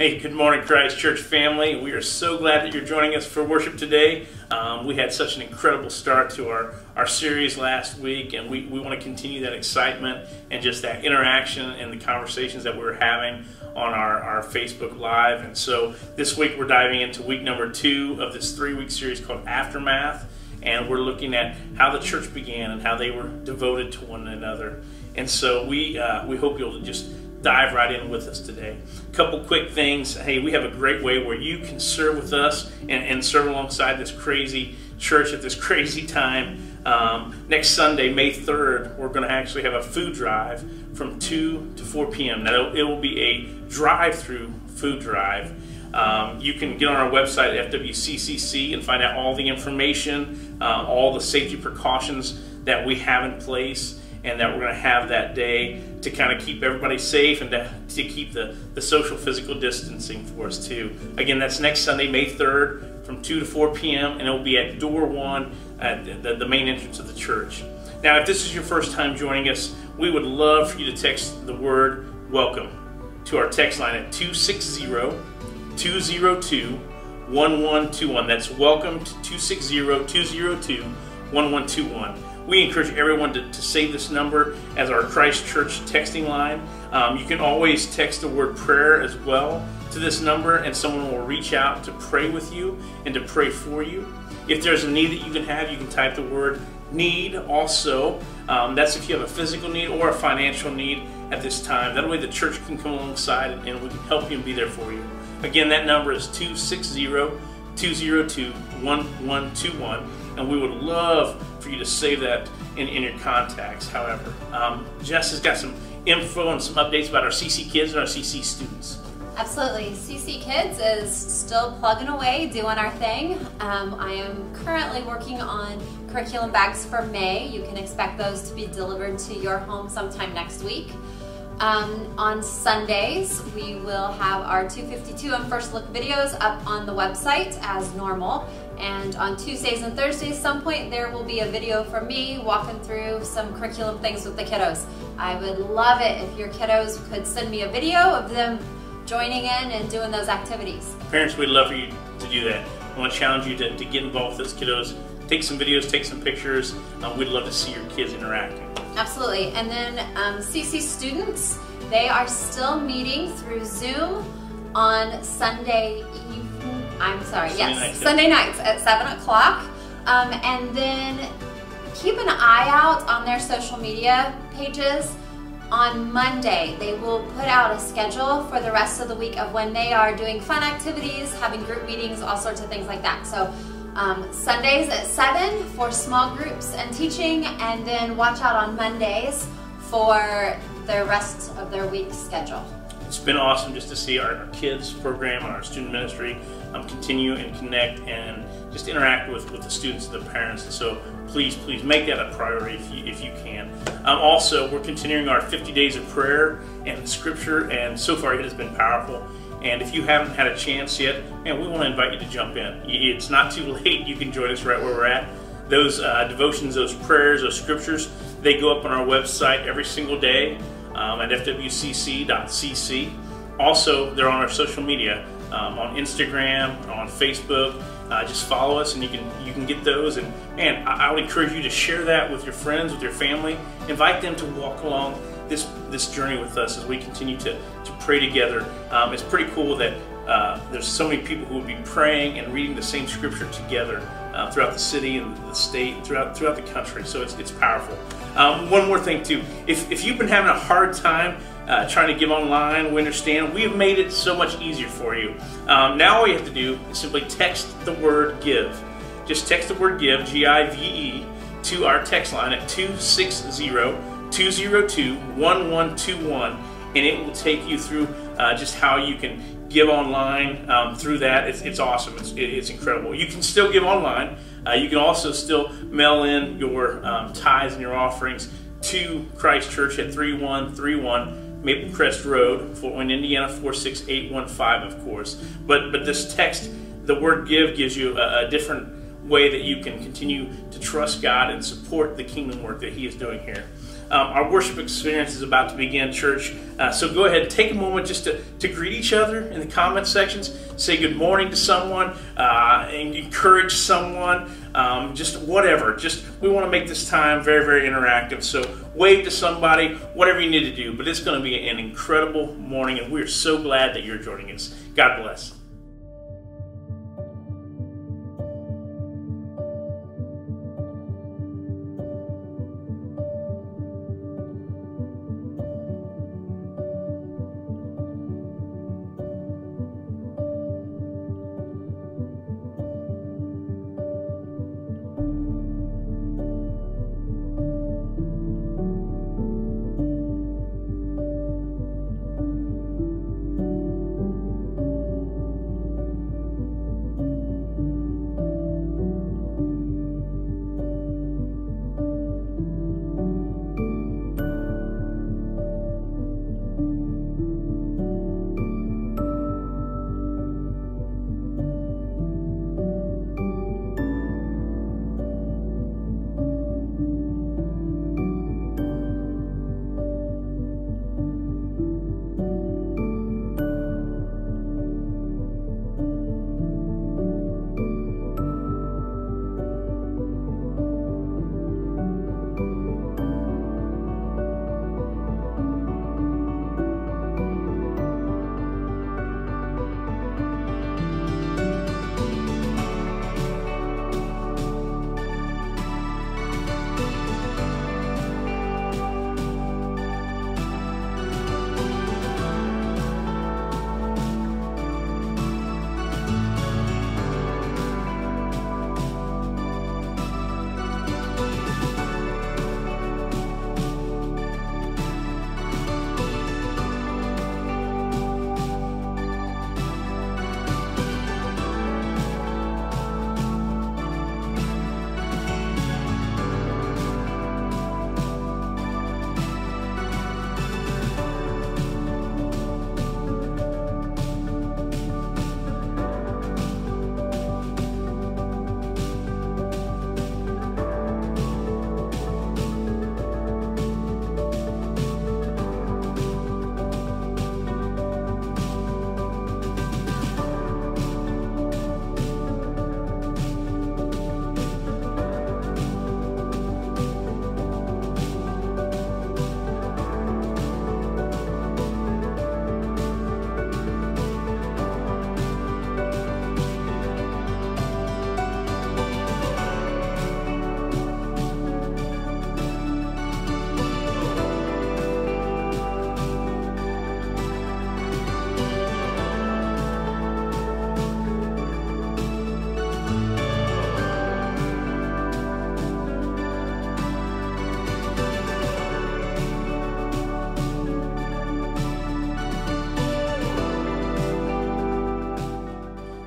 Hey, good morning, Christ Church family. We are so glad that you're joining us for worship today. Um, we had such an incredible start to our, our series last week, and we, we want to continue that excitement and just that interaction and the conversations that we are having on our, our Facebook Live. And so this week we're diving into week number two of this three week series called Aftermath, and we're looking at how the church began and how they were devoted to one another. And so we, uh, we hope you'll just dive right in with us today. A couple quick things. Hey, we have a great way where you can serve with us and, and serve alongside this crazy church at this crazy time. Um, next Sunday, May 3rd, we're going to actually have a food drive from 2 to 4 p.m. Now, it will be a drive through food drive. Um, you can get on our website at FWCCC and find out all the information, uh, all the safety precautions that we have in place and that we're going to have that day to kind of keep everybody safe and to, to keep the, the social physical distancing for us too. Again, that's next Sunday, May 3rd from 2 to 4 p.m. and it will be at door one at the, the main entrance of the church. Now, if this is your first time joining us, we would love for you to text the word welcome to our text line at 260 202 1121. That's welcome to 260 202 1121 we encourage everyone to, to save this number as our Christ Church texting line. Um, you can always text the word prayer as well to this number, and someone will reach out to pray with you and to pray for you. If there's a need that you can have, you can type the word need also. Um, that's if you have a physical need or a financial need at this time. That way the church can come alongside and we can help you and be there for you. Again, that number is 260 202 1121 and we would love for you to save that in, in your contacts. However, um, Jess has got some info and some updates about our CC kids and our CC students. Absolutely. CC Kids is still plugging away, doing our thing. Um, I am currently working on curriculum bags for May. You can expect those to be delivered to your home sometime next week. Um, on Sundays, we will have our 252 and First Look videos up on the website as normal. And on Tuesdays and Thursdays, some point there will be a video from me walking through some curriculum things with the kiddos. I would love it if your kiddos could send me a video of them joining in and doing those activities. Parents, we'd love for you to do that. I want to challenge you to, to get involved with those kiddos. Take some videos, take some pictures. Uh, we'd love to see your kids interacting. Absolutely. And then um, CC students, they are still meeting through Zoom on Sunday evening. I'm sorry, Sunday yes, Sunday nights at 7 o'clock. Um, and then keep an eye out on their social media pages. On Monday, they will put out a schedule for the rest of the week of when they are doing fun activities, having group meetings, all sorts of things like that. So um, Sundays at 7 for small groups and teaching, and then watch out on Mondays for the rest of their week schedule. It's been awesome just to see our, kids program and our student ministry um, continue and connect and just interact with, with the students and the parents. And so please, please make that a priority if you, if you can. Um, also, we're continuing our 50 days of prayer and scripture, and so far it has been powerful. And if you haven't had a chance yet, man, we want to invite you to jump in. It's not too late. You can join us right where we're at. Those uh, devotions, those prayers, those scriptures, they go up on our website every single day um, at fwcc.cc. Also, they're on our social media um, on Instagram, on Facebook. Uh, just follow us, and you can you can get those. And man, I, I, would encourage you to share that with your friends, with your family. Invite them to walk along this this journey with us as we continue to to pray together. Um, it's pretty cool that uh, there's so many people who will be praying and reading the same scripture together uh, throughout the city and the state, and throughout throughout the country. So it's it's powerful. Um, one more thing too, if if you've been having a hard time uh, trying to give online, we understand. We have made it so much easier for you. Um, now all you have to do is simply text the word give. Just text the word give, G I V E, to our text line at 260 202 1121, and it will take you through uh, just how you can give online um, through that. It's, it's awesome, it's, it's, incredible. You can still give online. Uh, you can also still mail in your um, tithes and your offerings to Christ Church at 3131 Maple Crest Road, Fort Wayne, Indiana 46815, of course. But but this text, the word give, gives you a, a different way that you can continue to trust God and support the kingdom work that He is doing here. Um, our worship experience is about to begin, church. Uh, so go ahead, take a moment just to, to greet each other in the comment sections. Say good morning to someone, uh, and encourage someone. Um, just whatever. Just we want to make this time very, very interactive. So wave to somebody, whatever you need to do. But it's going to be an incredible morning, and we're so glad that you're joining us. God bless.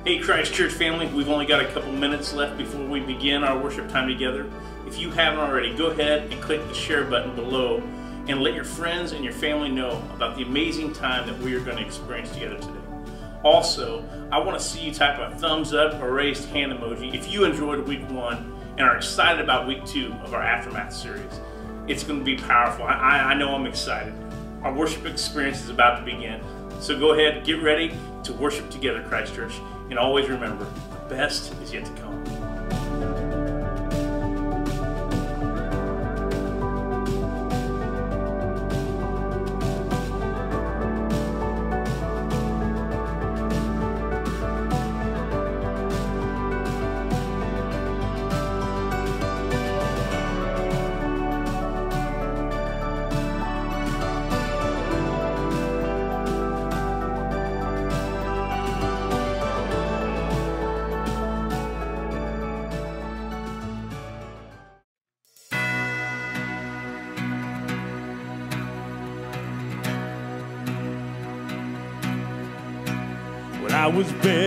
Hey, Christ Church family, we've only got a couple minutes left before we begin our worship time together. If you haven't already, go ahead and click the share button below and let your friends and your family know about the amazing time that we are going to experience together today. Also, I want to see you type a thumbs up or raised hand emoji if you enjoyed week one and are excited about week two of our Aftermath series. It's going to be powerful. I, I know I'm excited. Our worship experience is about to begin. So go ahead, get ready to worship together, Christ Church. And always remember, the best is yet to come. I was buried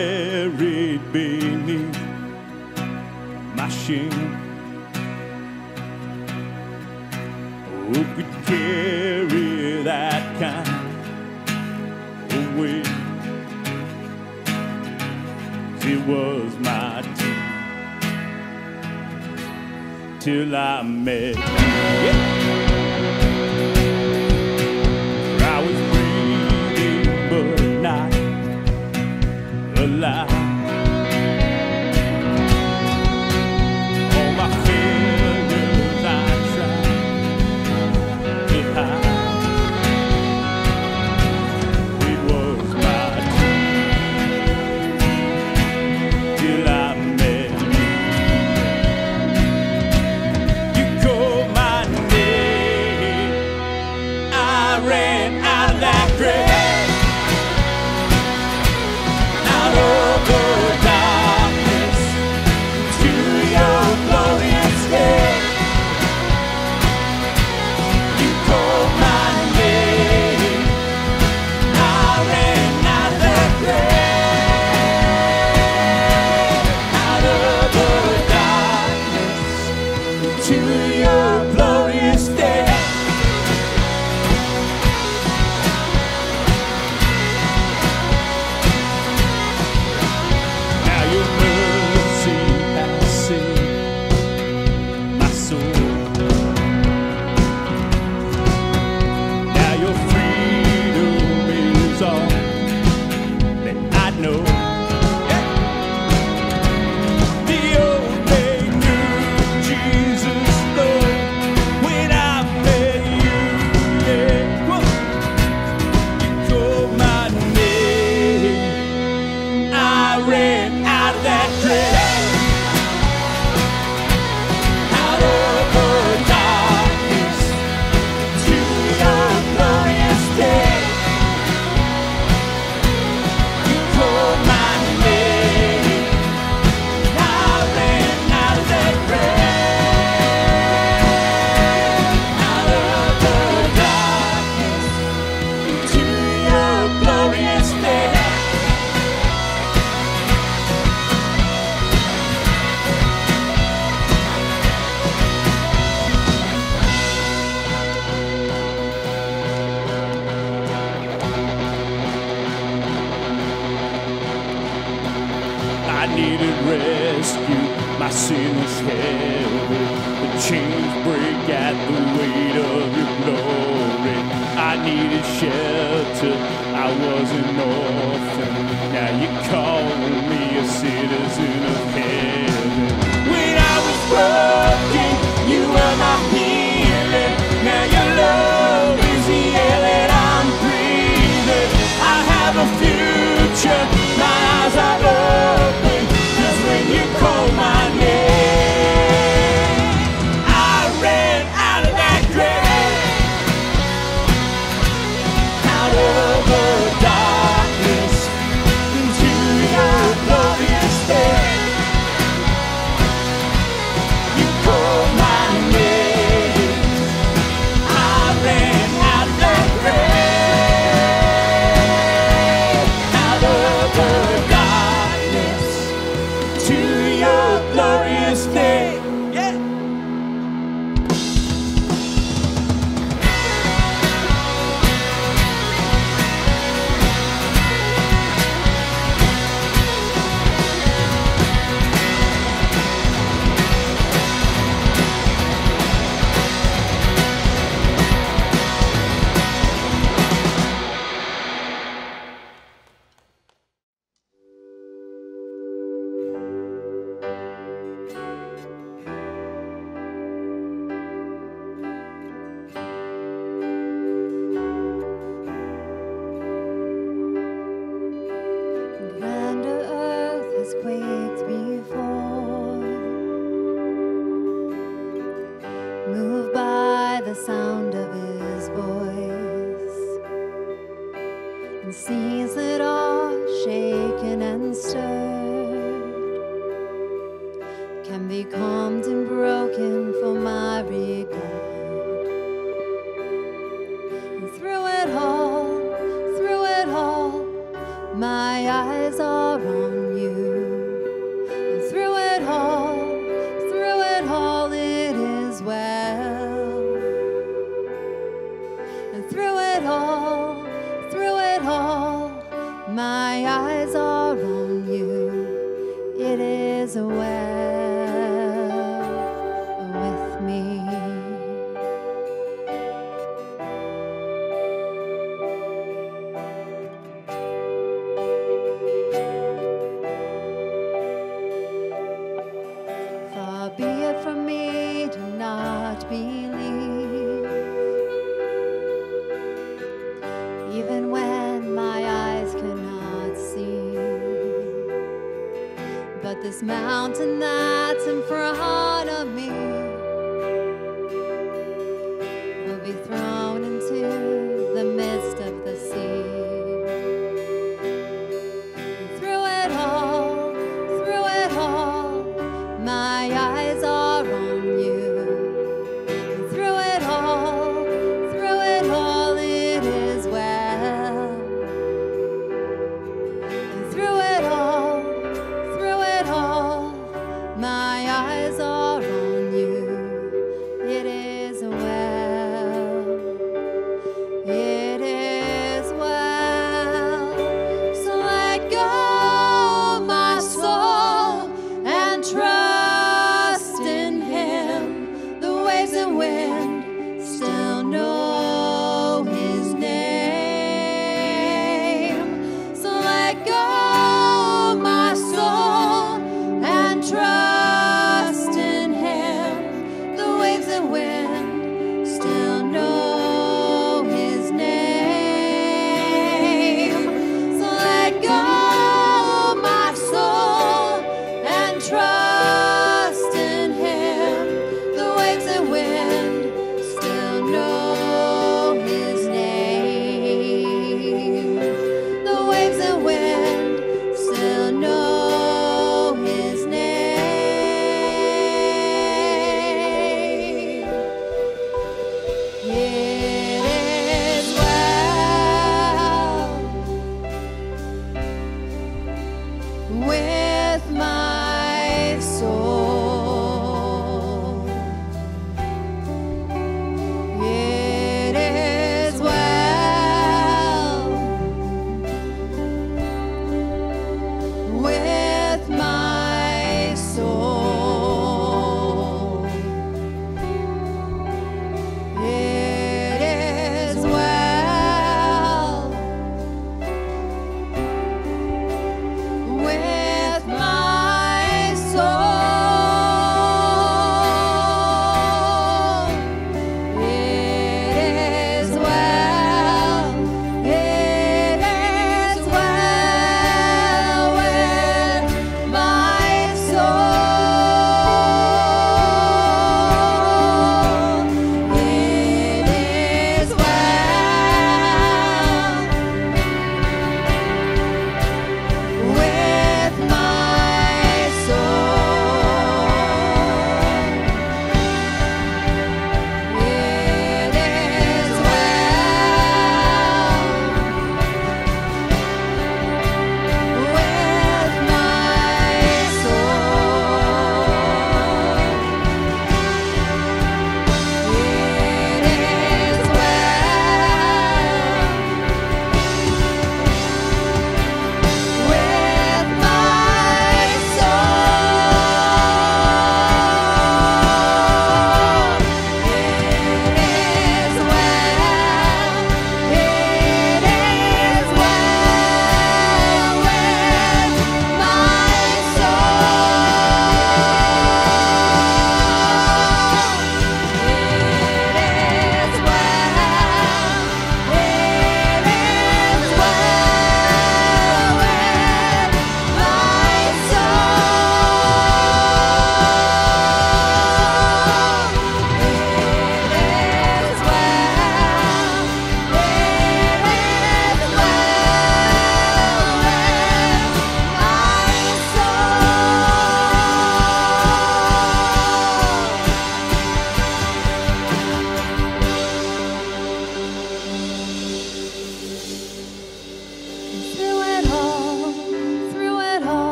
mountain that's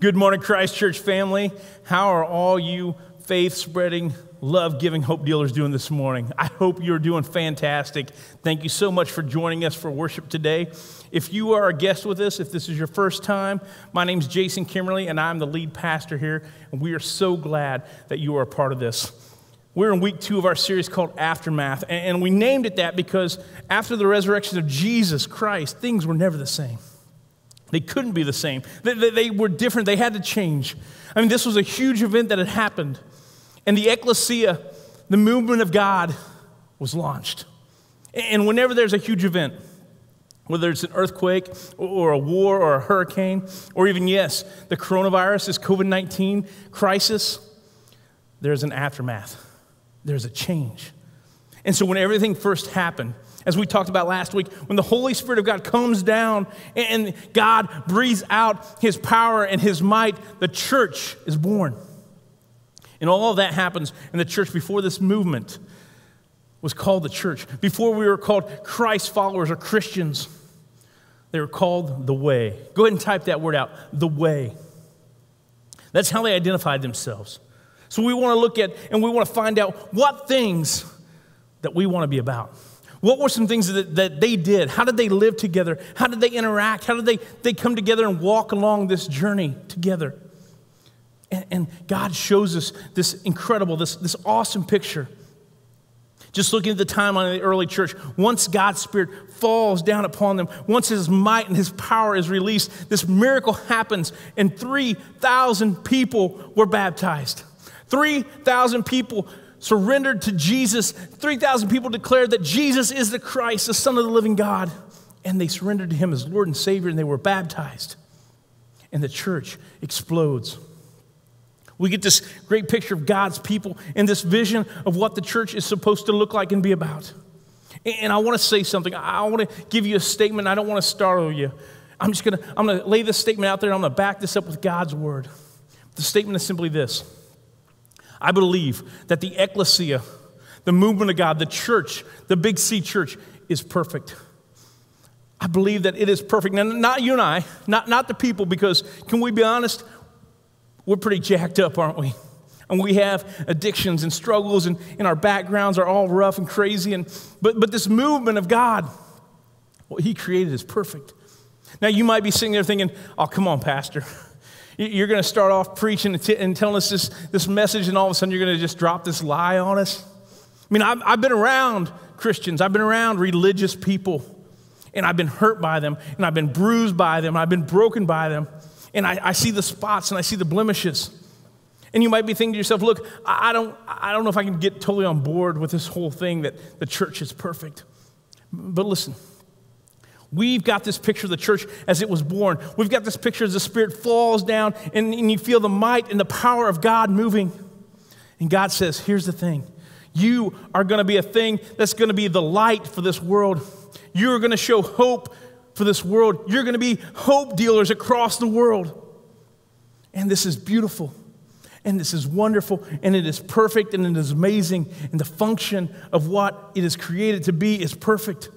Good morning, Christ Church family. How are all you faith spreading, love giving hope dealers doing this morning? I hope you're doing fantastic. Thank you so much for joining us for worship today. If you are a guest with us, if this is your first time, my name is Jason Kimberly, and I'm the lead pastor here, and we are so glad that you are a part of this. We're in week two of our series called Aftermath, and we named it that because after the resurrection of Jesus Christ, things were never the same. They couldn't be the same. They, they, they, were different. They had to change. I mean, this was a huge event that had happened. And the ecclesia, the movement of God, was launched. And whenever there's a huge event, whether it's an earthquake or a war or a hurricane, or even, yes, the coronavirus, this COVID 19 crisis, there's an aftermath. There's a change. And so when everything first happened, as we talked about last week, when the Holy Spirit of God comes down and God breathes out his power and his might, the church is born. And all of that happens in the church before this movement was called the church. Before we were called Christ followers or Christians, they were called the way. Go ahead and type that word out the way. That's how they identified themselves. So we want to look at and we want to find out what things that we want to be about. What were some things that, that they did? How did they live together? How did they interact? How did they, they come together and walk along this journey together? And, and God shows us this incredible, this, this awesome picture. Just looking at the timeline of the early church, once God's Spirit falls down upon them, once His might and His power is released, this miracle happens, and 3,000 people were baptized. 3,000 people surrendered to Jesus. 3,000 people declared that Jesus is the Christ, the Son of the living God. And they surrendered to him as Lord and Savior and they were baptized. And the church explodes. We get this great picture of God's people and this vision of what the church is supposed to look like and be about. And I want to say something. I want to give you a statement. I don't want to startle you. I'm just going to I'm going to lay this statement out there. and I'm going to back this up with God's word. The statement is simply this. I believe that the ecclesia, the movement of God, the church, the Big C church, is perfect. I believe that it is perfect. Now, not you and I, not, not the people, because can we be honest? We're pretty jacked up, aren't we? And we have addictions and struggles, and, and our backgrounds are all rough and crazy. And, but, but this movement of God, what He created is perfect. Now, you might be sitting there thinking, oh, come on, Pastor. You're going to start off preaching and telling us this, this message, and all of a sudden you're going to just drop this lie on us. I mean, I've, I've been around Christians, I've been around religious people, and I've been hurt by them, and I've been bruised by them, and I've been broken by them, and I, I see the spots and I see the blemishes. And you might be thinking to yourself, look, I don't, I don't know if I can get totally on board with this whole thing that the church is perfect. But listen, We've got this picture of the church as it was born. We've got this picture as the Spirit falls down and, and you feel the might and the power of God moving. And God says, Here's the thing you are going to be a thing that's going to be the light for this world. You're going to show hope for this world. You're going to be hope dealers across the world. And this is beautiful. And this is wonderful. And it is perfect. And it is amazing. And the function of what it is created to be is perfect.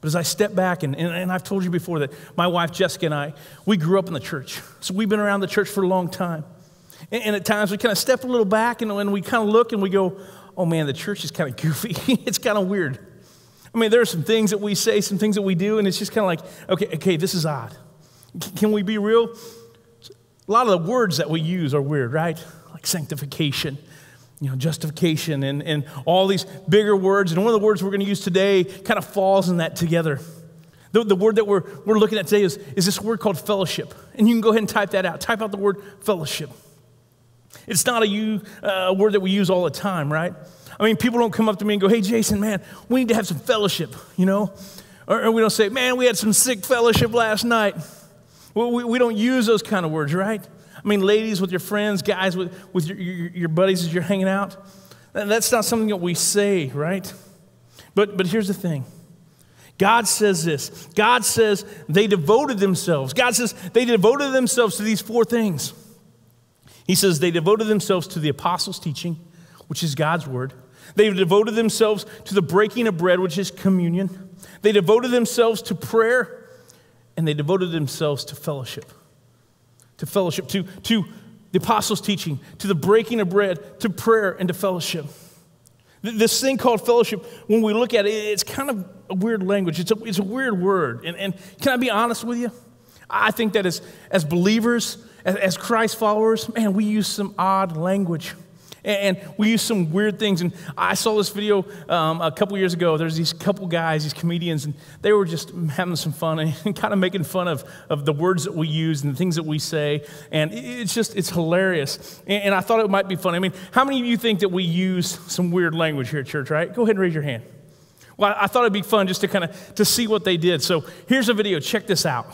But as I step back, and, and, and, I've told you before that my wife Jessica and I, we grew up in the church. So we've been around the church for a long time. And, and at times we kind of step a little back and, and we kind of look and we go, oh man, the church is kind of goofy. it's kind of weird. I mean, there are some things that we say, some things that we do, and it's just kind of like, okay, okay, this is odd. Can we be real? A lot of the words that we use are weird, right? Like sanctification you know, justification and, and all these bigger words. And one of the words we're going to use today kind of falls in that together. The, the word that we're, we're looking at today is, is this word called fellowship. And you can go ahead and type that out. Type out the word fellowship. It's not a uh, word that we use all the time, right? I mean, people don't come up to me and go, hey, Jason, man, we need to have some fellowship, you know? Or, or we don't say, man, we had some sick fellowship last night. Well, we, we don't use those kind of words, right? I mean, ladies with your friends, guys with, with your, your, your buddies as you're hanging out. That's not something that we say, right? But, but here's the thing God says this God says they devoted themselves. God says they devoted themselves to these four things. He says they devoted themselves to the apostles' teaching, which is God's word. They devoted themselves to the breaking of bread, which is communion. They devoted themselves to prayer, and they devoted themselves to fellowship to fellowship, to, to the apostles' teaching, to the breaking of bread, to prayer, and to fellowship. This thing called fellowship, when we look at it, it's kind of a weird language. It's a, it's a weird word. And, and can I be honest with you? I think that as, as believers, as, as Christ followers, man, we use some odd language. And, and we use some weird things. And I saw this video um, a couple years ago. There's these couple guys, these comedians, and they were just having some fun and, and kind of making fun of, of the words that we use and the things that we say. And it's just, it's hilarious. And, and I thought it might be funny. I mean, how many of you think that we use some weird language here at church, right? Go ahead and raise your hand. Well, I thought it'd be fun just to kind of to see what they did. So here's a video. Check this out.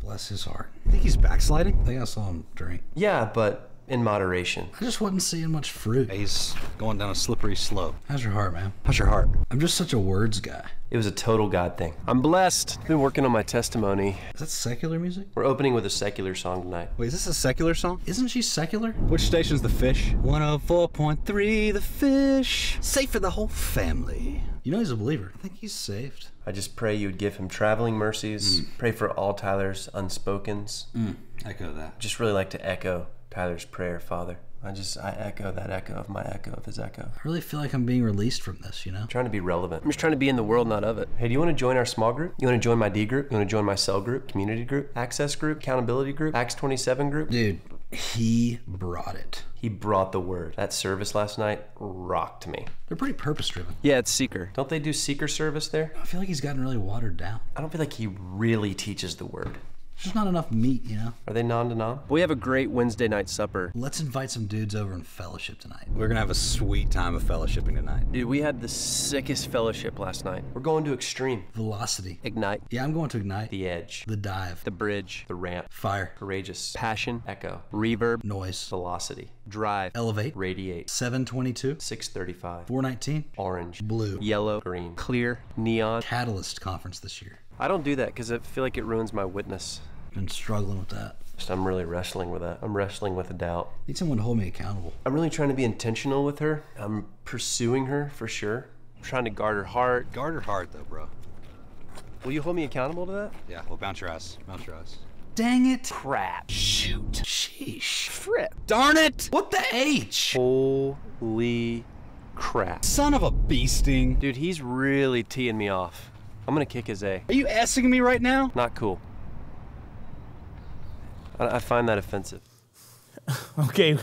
Bless his heart. I think he's backsliding. I think I saw him drink. Yeah, but in moderation. I just wasn't seeing much fruit. He's going down a slippery slope. How's your heart, man? How's your heart? I'm just such a words guy. It was a total God thing. I'm blessed. Been working on my testimony. Is that secular music? We're opening with a secular song tonight. Wait, is this a secular song? Isn't she secular? Which station's the fish? 104.3 The Fish. Safe for the whole family. You know he's a believer. I think he's saved. I just pray you would give him traveling mercies. Pray for all Tyler's unspokens. Mm, echo that. Just really like to echo Tyler's prayer, Father. I just I echo that echo of my echo of his echo. I really feel like I'm being released from this, you know? I'm trying to be relevant. I'm just trying to be in the world, not of it. Hey, do you want to join our small group? You want to join my D group? You want to join my cell group, community group, access group, accountability group, Acts 27 group? Dude, he brought it. He brought the word. That service last night rocked me. They're pretty purpose driven. Yeah, it's seeker. Don't they do seeker service there? I feel like he's gotten really watered down. I don't feel like he really teaches the word. There's not enough meat, you know? Are they non denom? We have a great Wednesday night supper. Let's invite some dudes over and fellowship tonight. We're gonna have a sweet time of fellowshipping tonight. Dude, we had the sickest fellowship last night. We're going to extreme. Velocity. Ignite. Yeah, I'm going to ignite. The edge. The dive. The bridge. The ramp. Fire. Courageous. Passion. Echo. Reverb. Noise. Velocity. Drive. Elevate. Radiate. 722. 635. 419. Orange. Blue. Yellow. Green. Clear. Neon. Catalyst conference this year. I don't do that because I feel like it ruins my witness. Been struggling with that. Just, I'm really wrestling with that. I'm wrestling with a doubt. Need someone to hold me accountable. I'm really trying to be intentional with her. I'm pursuing her for sure. I'm trying to guard her heart. Guard her heart, though, bro. Will you hold me accountable to that? Yeah, well, bounce your ass. Bounce your ass. Dang it. Crap. Shoot. Sheesh. Frick. Darn it. What the H? Holy crap. Son of a beasting. Dude, he's really teeing me off. I'm gonna kick his A. Are you asking me right now? Not cool. I, I find that offensive. Okay,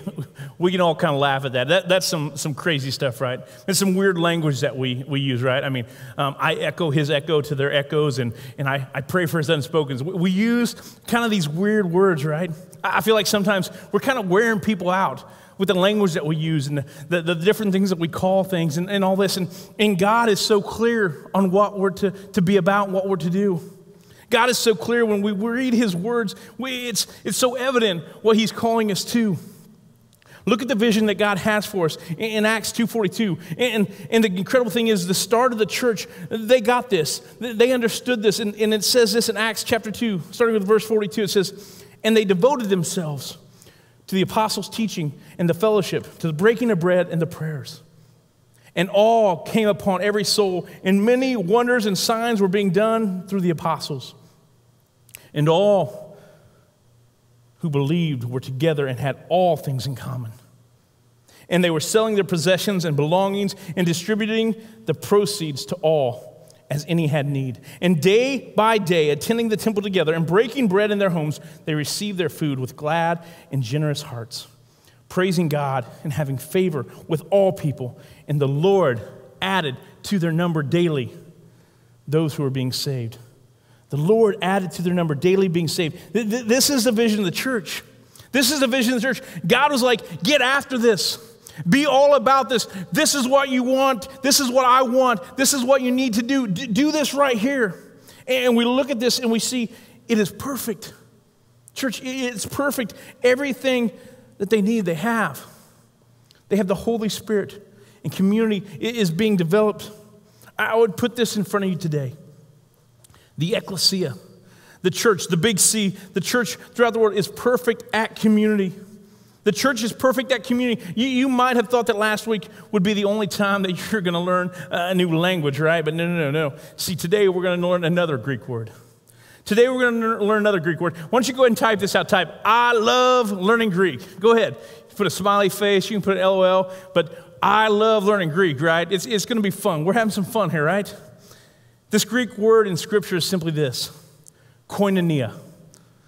we can all kind of laugh at that. that. That's some, some crazy stuff, right? It's some weird language that we, we use, right? I mean, um, I echo his echo to their echoes, and, and I, I pray for his unspokens. We, we use kind of these weird words, right? I feel like sometimes we're kind of wearing people out with the language that we use and the, the, the different things that we call things and, and all this. And, and God is so clear on what we're to, to be about, what we're to do. God is so clear when we read his words, we, it's, it's so evident what he's calling us to. Look at the vision that God has for us in, in Acts 2.42. And, and the incredible thing is the start of the church, they got this. They understood this. And, and it says this in Acts chapter 2, starting with verse 42. It says, And they devoted themselves to the apostles' teaching and the fellowship, to the breaking of bread and the prayers. And all came upon every soul, and many wonders and signs were being done through the apostles. And all who believed were together and had all things in common. And they were selling their possessions and belongings and distributing the proceeds to all as any had need. And day by day, attending the temple together and breaking bread in their homes, they received their food with glad and generous hearts, praising God and having favor with all people. And the Lord added to their number daily those who were being saved. The Lord added to their number daily being saved. This is the vision of the church. This is the vision of the church. God was like, get after this. Be all about this. This is what you want. This is what I want. This is what you need to do. Do this right here. And we look at this and we see it is perfect. Church, it's perfect. Everything that they need, they have. They have the Holy Spirit, and community is being developed. I would put this in front of you today the ecclesia, the church, the big C, the church throughout the world is perfect at community. The church is perfect at community. You, you might have thought that last week would be the only time that you're going to learn a new language, right? But no, no, no, no. See, today we're going to learn another Greek word. Today we're going to learn another Greek word. Why don't you go ahead and type this out? Type, I love learning Greek. Go ahead. Put a smiley face, you can put an LOL, but I love learning Greek, right? It's, it's going to be fun. We're having some fun here, right? This Greek word in Scripture is simply this koinonia.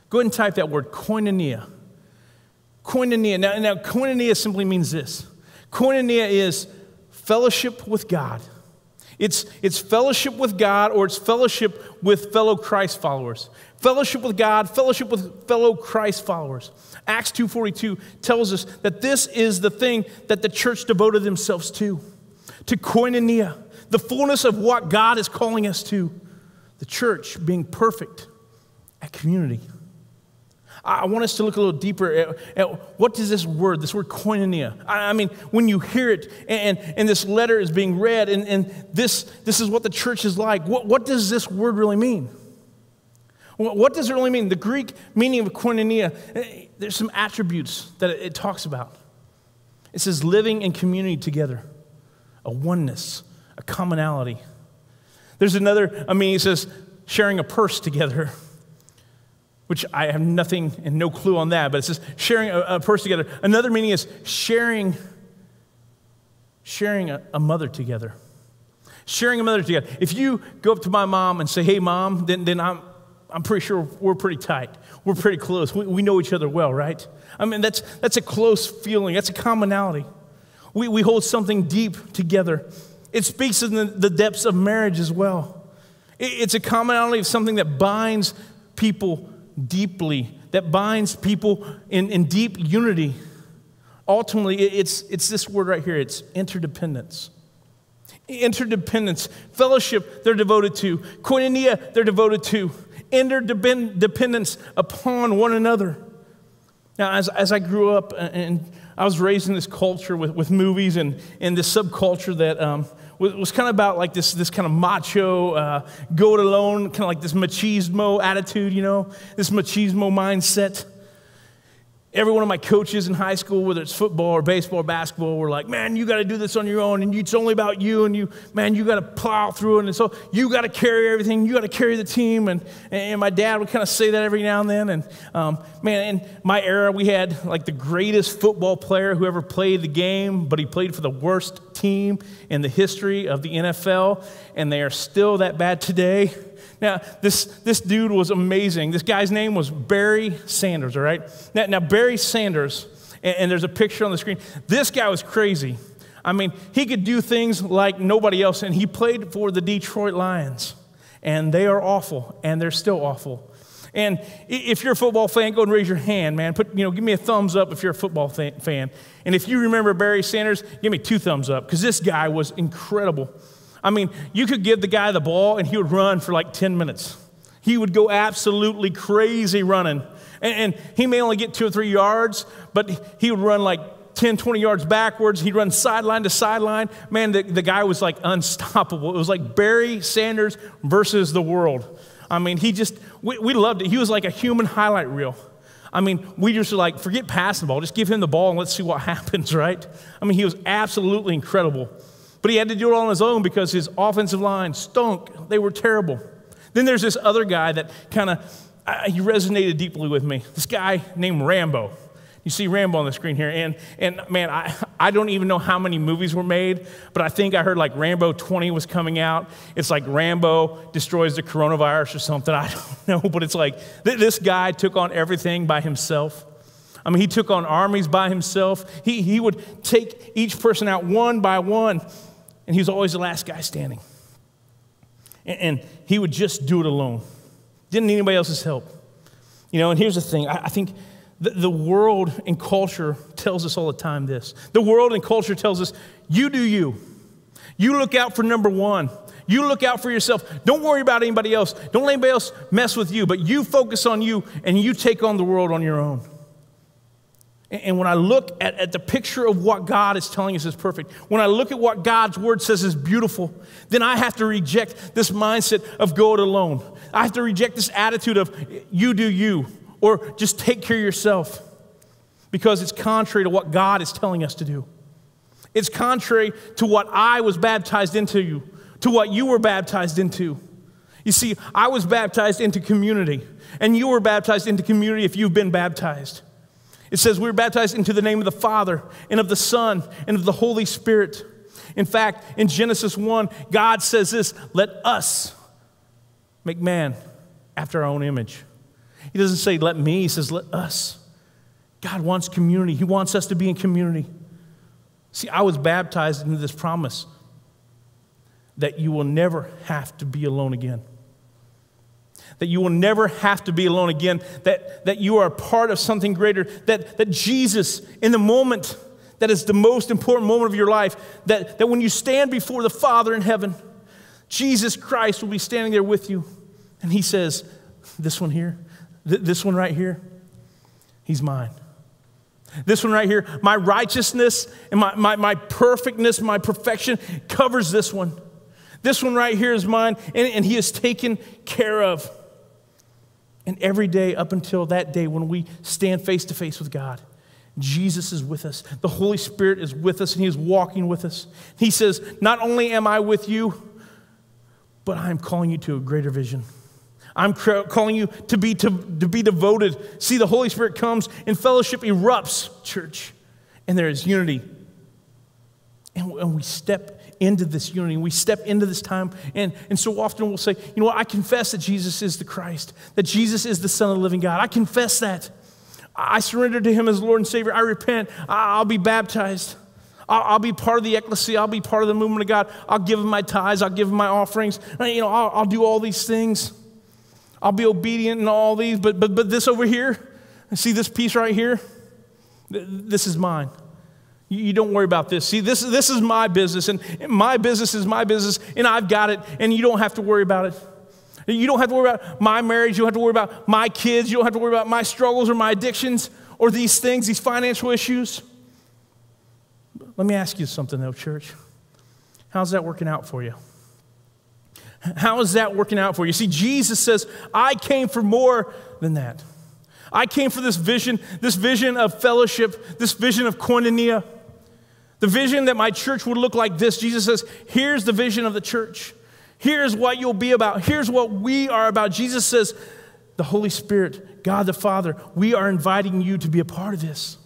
Go ahead and type that word, koinonia. Koinonia. Now, now koinonia simply means this koinonia is fellowship with God. It's, it's fellowship with God or it's fellowship with fellow Christ followers. Fellowship with God, fellowship with fellow Christ followers. Acts 2:42 tells us that this is the thing that the church devoted themselves to. To koinonia, the fullness of what God is calling us to. The church being perfect at community. I want us to look a little deeper at, at, what does this word, this word koinonia, I, I mean, when you hear it and, and, this letter is being read and, and this, this is what the church is like, what, what does this word really mean? What does it really mean? The Greek meaning of koinonia, eh, there's some attributes that it talks about. It says living in community together, a oneness, a commonality. There's another, I mean, it says sharing a purse together which I have nothing and no clue on that, but it says sharing a, a purse together. Another meaning is sharing, sharing a, a, mother together. Sharing a mother together. If you go up to my mom and say, hey, mom, then, then I'm, I'm pretty sure we're pretty tight. We're pretty close. We, we know each other well, right? I mean, that's, that's a close feeling, that's a commonality. We, we hold something deep together. It speaks in the, the depths of marriage as well. It, it's a commonality of something that binds people deeply, that binds people in, in deep unity. Ultimately, it's, it's this word right here it's interdependence. Interdependence, fellowship, they're devoted to. Koinonia, they're devoted to. Interdependence upon one another. Now, as, as I grew up and I was raised in this culture with, with movies and, and this subculture that um, was, was kind of about like this, this kind of macho, uh, go it alone, kind of like this machismo attitude, you know, this machismo mindset every one of my coaches in high school, whether it's football or baseball or basketball, were like, man, you got to do this on your own, and it's only about you, and you, man, you got to plow through it, and so you got to carry everything, you got to carry the team, and, and my dad would kind of say that every now and then, and um, man, in my era, we had like the greatest football player who ever played the game, but he played for the worst team in the history of the NFL, and they are still that bad today. Now, this, this dude was amazing. This guy's name was Barry Sanders, all right? Now, now Barry Sanders, and, and there's a picture on the screen. This guy was crazy. I mean, he could do things like nobody else, and he played for the Detroit Lions. And they are awful, and they're still awful. And if you're a football fan, go and raise your hand, man. Put, you know, give me a thumbs up if you're a football fan. And if you remember Barry Sanders, give me two thumbs up because this guy was incredible. I mean, you could give the guy the ball and he would run for like 10 minutes. He would go absolutely crazy running. And, and he may only get two or three yards, but he would run like 10, 20 yards backwards. He'd run sideline to sideline. Man, the, the guy was like unstoppable. It was like Barry Sanders versus the world. I mean, he just, we, we loved it. He was like a human highlight reel. I mean, we just were like, forget passing the ball, just give him the ball and let's see what happens, right? I mean, he was absolutely incredible. But he had to do it on his own because his offensive line stunk. They were terrible. Then there's this other guy that kind of, he resonated deeply with me. This guy named Rambo. You see Rambo on the screen here. And, and man, I, I don't even know how many movies were made, but I think I heard like Rambo 20 was coming out. It's like Rambo destroys the coronavirus or something. I don't know, but it's like th- this guy took on everything by himself. I mean, he took on armies by himself. He, he would take each person out one by one and he was always the last guy standing. And, and he would just do it alone, didn't need anybody else's help. You know, and here's the thing I, I think the, the world and culture tells us all the time this. The world and culture tells us, you do you. You look out for number one. You look out for yourself. Don't worry about anybody else. Don't let anybody else mess with you, but you focus on you and you take on the world on your own. And when I look at, at the picture of what God is telling us is perfect, when I look at what God's word says is beautiful, then I have to reject this mindset of go it alone. I have to reject this attitude of you do you or just take care of yourself because it's contrary to what God is telling us to do. It's contrary to what I was baptized into, you, to what you were baptized into. You see, I was baptized into community, and you were baptized into community if you've been baptized. It says we were baptized into the name of the Father, and of the Son, and of the Holy Spirit. In fact, in Genesis 1, God says this let us make man after our own image. He doesn't say, let me, he says, let us. God wants community, He wants us to be in community. See, I was baptized into this promise that you will never have to be alone again. That you will never have to be alone again. That, that you are a part of something greater. That, that Jesus, in the moment that is the most important moment of your life, that, that when you stand before the Father in heaven, Jesus Christ will be standing there with you. And He says, This one here, th- this one right here, He's mine. This one right here, my righteousness and my, my, my perfectness, my perfection covers this one. This one right here is mine, and, and He is taken care of. And every day up until that day when we stand face to face with God, Jesus is with us. The Holy Spirit is with us, and He is walking with us. He says, Not only am I with you, but I'm calling you to a greater vision. I'm calling you to be, to, to be devoted. See, the Holy Spirit comes and fellowship erupts, church, and there is unity. And, and we step into this unity. We step into this time, and, and so often we'll say, you know what, I confess that Jesus is the Christ, that Jesus is the Son of the living God. I confess that. I surrender to Him as Lord and Savior. I repent. I'll be baptized. I'll, be part of the ecclesia. I'll be part of the movement of God. I'll give Him my tithes. I'll give Him my offerings. You know, I'll, I'll do all these things. I'll be obedient in all these. But, but, but this over here, see this piece right here? This is mine. You don't worry about this. See, this, this is my business, and my business is my business, and I've got it, and you don't have to worry about it. You don't have to worry about my marriage. You don't have to worry about my kids. You don't have to worry about my struggles or my addictions or these things, these financial issues. Let me ask you something, though, church. How's that working out for you? How is that working out for you? See, Jesus says, I came for more than that. I came for this vision, this vision of fellowship, this vision of koinonia, the vision that my church would look like this. Jesus says, Here's the vision of the church. Here's what you'll be about. Here's what we are about. Jesus says, the Holy Spirit, God the Father, we are inviting you to be a part of this.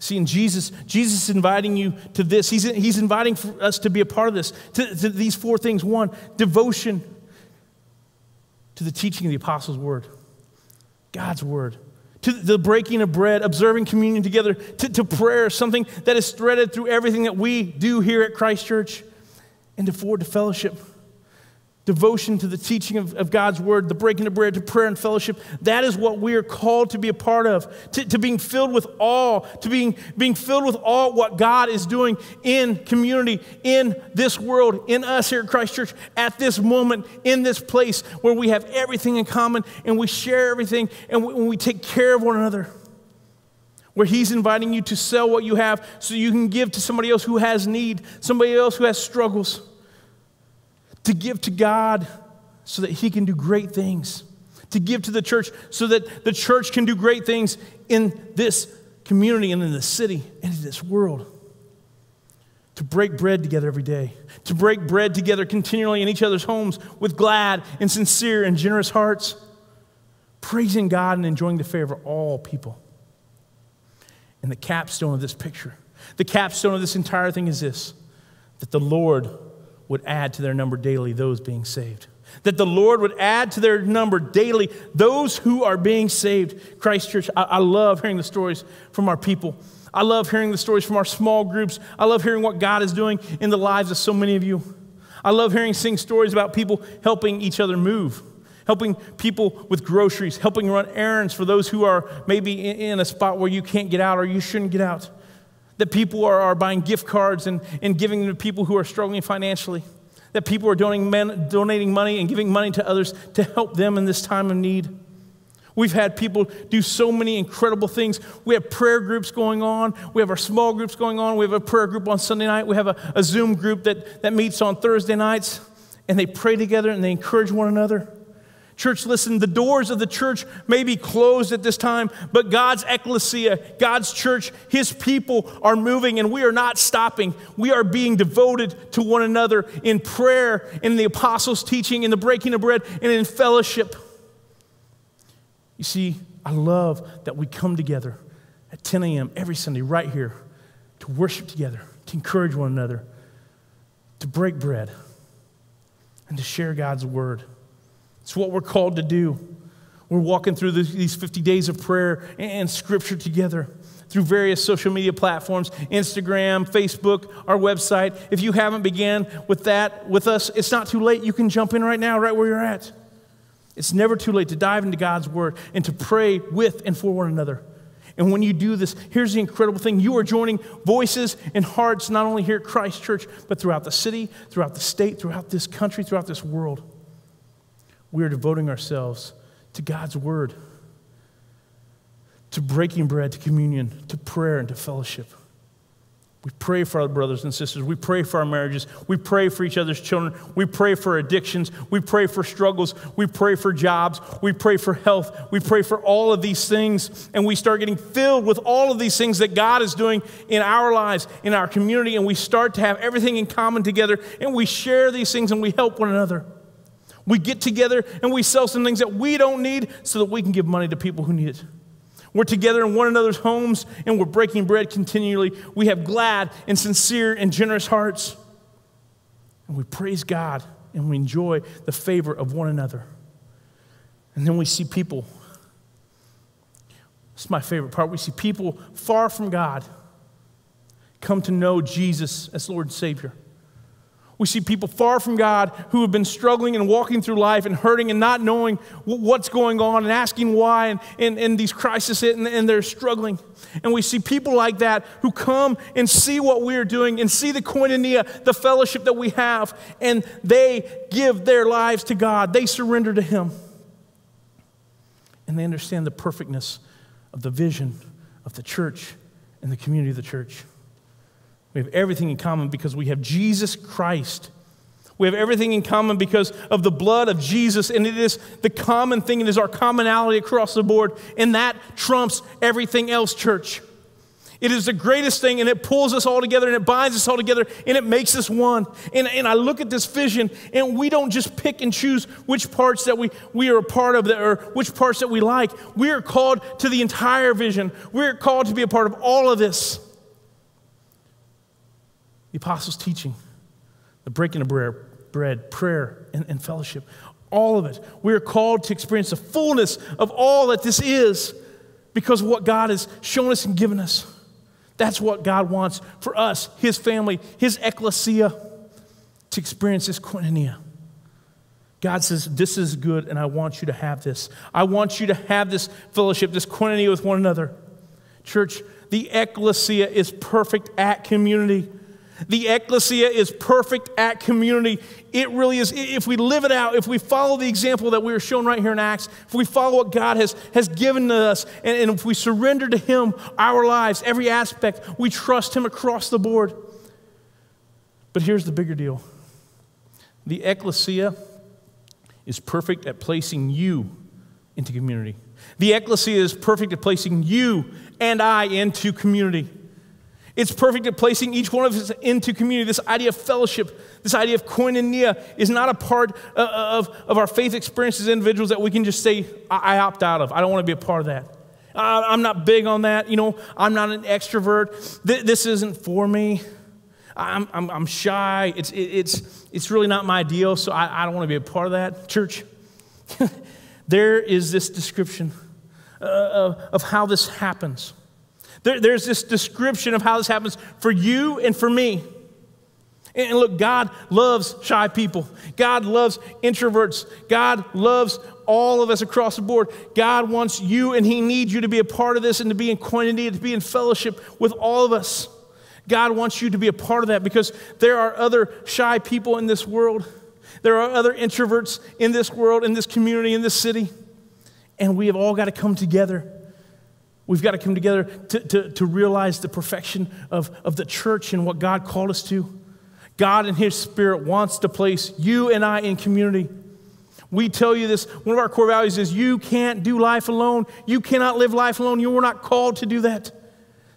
See, in Jesus, Jesus is inviting you to this. He's, he's inviting us to be a part of this, to, to these four things. One, devotion to the teaching of the Apostles' Word, God's Word, to the breaking of bread, observing communion together, to, to prayer, something that is threaded through everything that we do here at Christ Church and to forward to fellowship. Devotion to the teaching of, of, God's word, the breaking of bread, to prayer and fellowship. That is what we are called to be a part of, to, to being filled with awe, to being, being filled with awe what God is doing in community, in this world, in us here at Christ Church, at this moment, in this place where we have everything in common and we share everything and we, we take care of one another where He's inviting you to sell what you have so you can give to somebody else who has need, somebody else who has struggles to give to God so that He can do great things, to give to the church so that the church can do great things in this community and in the city and in this world. To break bread together every day, to break bread together continually in each other's homes with glad and sincere and generous hearts, praising God and enjoying the favor of all people. And the capstone of this picture, the capstone of this entire thing is this that the Lord would add to their number daily those being saved. That the Lord would add to their number daily those who are being saved. Christ Church, I, I, love hearing the stories from our people. I love hearing the stories from our small groups. I love hearing what God is doing in the lives of so many of you. I love hearing sing stories about people helping each other move, helping people with groceries, helping run errands for those who are maybe in a spot where you can't get out or you shouldn't get out that people are, are buying gift cards and, and giving them to people who are struggling financially, that people are donating, men, donating money and giving money to others to help them in this time of need. We've had people do so many incredible things. We have prayer groups going on. We have our small groups going on. We have a prayer group on Sunday night. We have a, a Zoom group that, that meets on Thursday nights, and they pray together and they encourage one another. Church, listen, the doors of the church may be closed at this time, but God's ecclesia, God's church, His people are moving and we are not stopping. We are being devoted to one another in prayer, in the apostles' teaching, in the breaking of bread, and in fellowship. You see, I love that we come together at 10 a.m. every Sunday right here to worship together, to encourage one another, to break bread, and to share God's word. It's what we're called to do. We're walking through these 50 days of prayer and scripture together through various social media platforms Instagram, Facebook, our website. If you haven't began with that with us, it's not too late. You can jump in right now, right where you're at. It's never too late to dive into God's word and to pray with and for one another. And when you do this, here's the incredible thing you are joining voices and hearts not only here at Christ Church, but throughout the city, throughout the state, throughout this country, throughout this world we are devoting ourselves to God's word, to breaking bread, to communion, to prayer, and to fellowship. We pray for our brothers and sisters. We pray for our marriages. We pray for each other's children. We pray for addictions. We pray for struggles. We pray for jobs. We pray for health. We pray for all of these things. And we start getting filled with all of these things that God is doing in our lives, in our community. And we start to have everything in common together. And we share these things and we help one another. We get together and we sell some things that we don't need so that we can give money to people who need it. We're together in one another's homes and we're breaking bread continually. We have glad and sincere and generous hearts. And we praise God and we enjoy the favor of one another. And then we see people. Is my favorite part. We see people far from God come to know Jesus as Lord and Savior. We see people far from God who have been struggling and walking through life and hurting and not knowing what's going on and asking why and, and, and these crises hit and, and they're struggling. And we see people like that who come and see what we're doing and see the koinonia, the fellowship that we have, and they give their lives to God. They surrender to Him. And they understand the perfectness of the vision of the church and the community of the church. We have everything in common because we have Jesus Christ. We have everything in common because of the blood of Jesus, and it is the common thing, it is our commonality across the board, and that trumps everything else, church. It is the greatest thing, and it pulls us all together, and it binds us all together, and it makes us one. And, and I look at this vision, and we don't just pick and choose which parts that we, we are a part of that, or which parts that we like. We are called to the entire vision. We're called to be a part of all of this the apostles' teaching, the breaking of bread, prayer, and, and fellowship. All of it. We are called to experience the fullness of all that this is because of what God has shown us and given us. That's what God wants for us, His family, His ecclesia, to experience this koinonia. God says, This is good, and I want you to have this. I want you to have this fellowship, this koinonia with one another. Church, the ecclesia is perfect at community. The ecclesia is perfect at community. It really is. If we live it out, if we follow the example that we are shown right here in Acts, if we follow what God has, has given to us, and, and if we surrender to Him our lives, every aspect, we trust Him across the board. But here's the bigger deal the ecclesia is perfect at placing you into community. The ecclesia is perfect at placing you and I into community. It's perfect at placing each one of us into community. This idea of fellowship, this idea of koinonia is not a part uh, uh, of, of our faith experience as individuals that we can just say, I, I opt out of. I don't want to be a part of that. I, am not big on that. You know, I'm not an extrovert. Th- this isn't for me. I'm, I'm, I'm shy. It's, it, it's, it's really not my deal, so I, I don't want to be a part of that. Church, there is this description uh, of, of how this happens. There, there's this description of how this happens for you and for me. And look, God loves shy people. God loves introverts. God loves all of us across the board. God wants you and He needs you to be a part of this and to be in koinonia, to be in fellowship with all of us. God wants you to be a part of that because there are other shy people in this world. There are other introverts in this world, in this community, in this city. And we have all got to come together We've got to come together to, to, to realize the perfection of, of the church and what God called us to. God and His Spirit wants to place you and I in community. We tell you this, one of our core values is you can't do life alone. You cannot live life alone. You were not called to do that.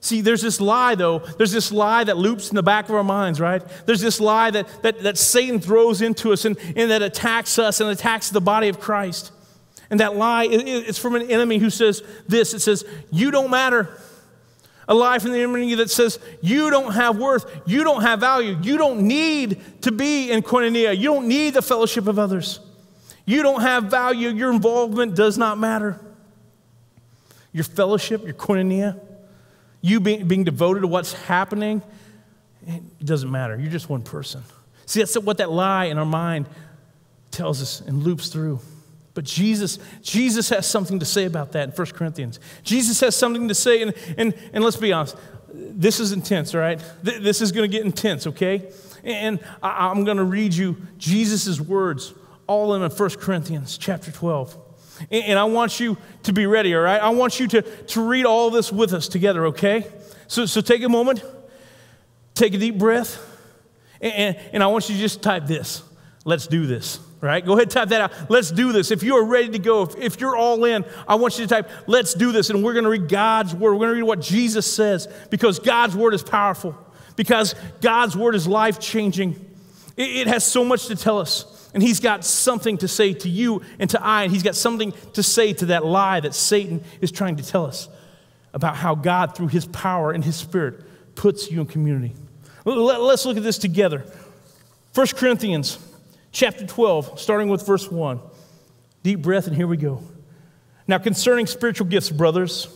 See, there's this lie, though. There's this lie that loops in the back of our minds, right? There's this lie that, that, that Satan throws into us and, and that attacks us and attacks the body of Christ. And that lie is from an enemy who says this it says, You don't matter. A lie from the enemy that says, You don't have worth. You don't have value. You don't need to be in koinonia. You don't need the fellowship of others. You don't have value. Your involvement does not matter. Your fellowship, your koinonia, you being, being devoted to what's happening, it doesn't matter. You're just one person. See, that's what that lie in our mind tells us and loops through. But Jesus, Jesus has something to say about that in 1 Corinthians. Jesus has something to say, and, and, and let's be honest, this is intense, all right? This is going to get intense, okay? And I'm going to read you Jesus' words all in 1 Corinthians chapter 12. And I want you to be ready, all right? I want you to, to read all this with us together, okay? So, so take a moment, take a deep breath, and, and I want you to just type this. Let's do this, right? Go ahead, type that out. Let's do this. If you are ready to go, if, if you're all in, I want you to type, let's do this. And we're going to read God's word. We're going to read what Jesus says because God's word is powerful, because God's word is life changing. It, it has so much to tell us. And he's got something to say to you and to I, and he's got something to say to that lie that Satan is trying to tell us about how God, through his power and his spirit, puts you in community. Let's look at this together. 1 Corinthians chapter 12, starting with verse 1. Deep breath, and here we go. Now, concerning spiritual gifts, brothers,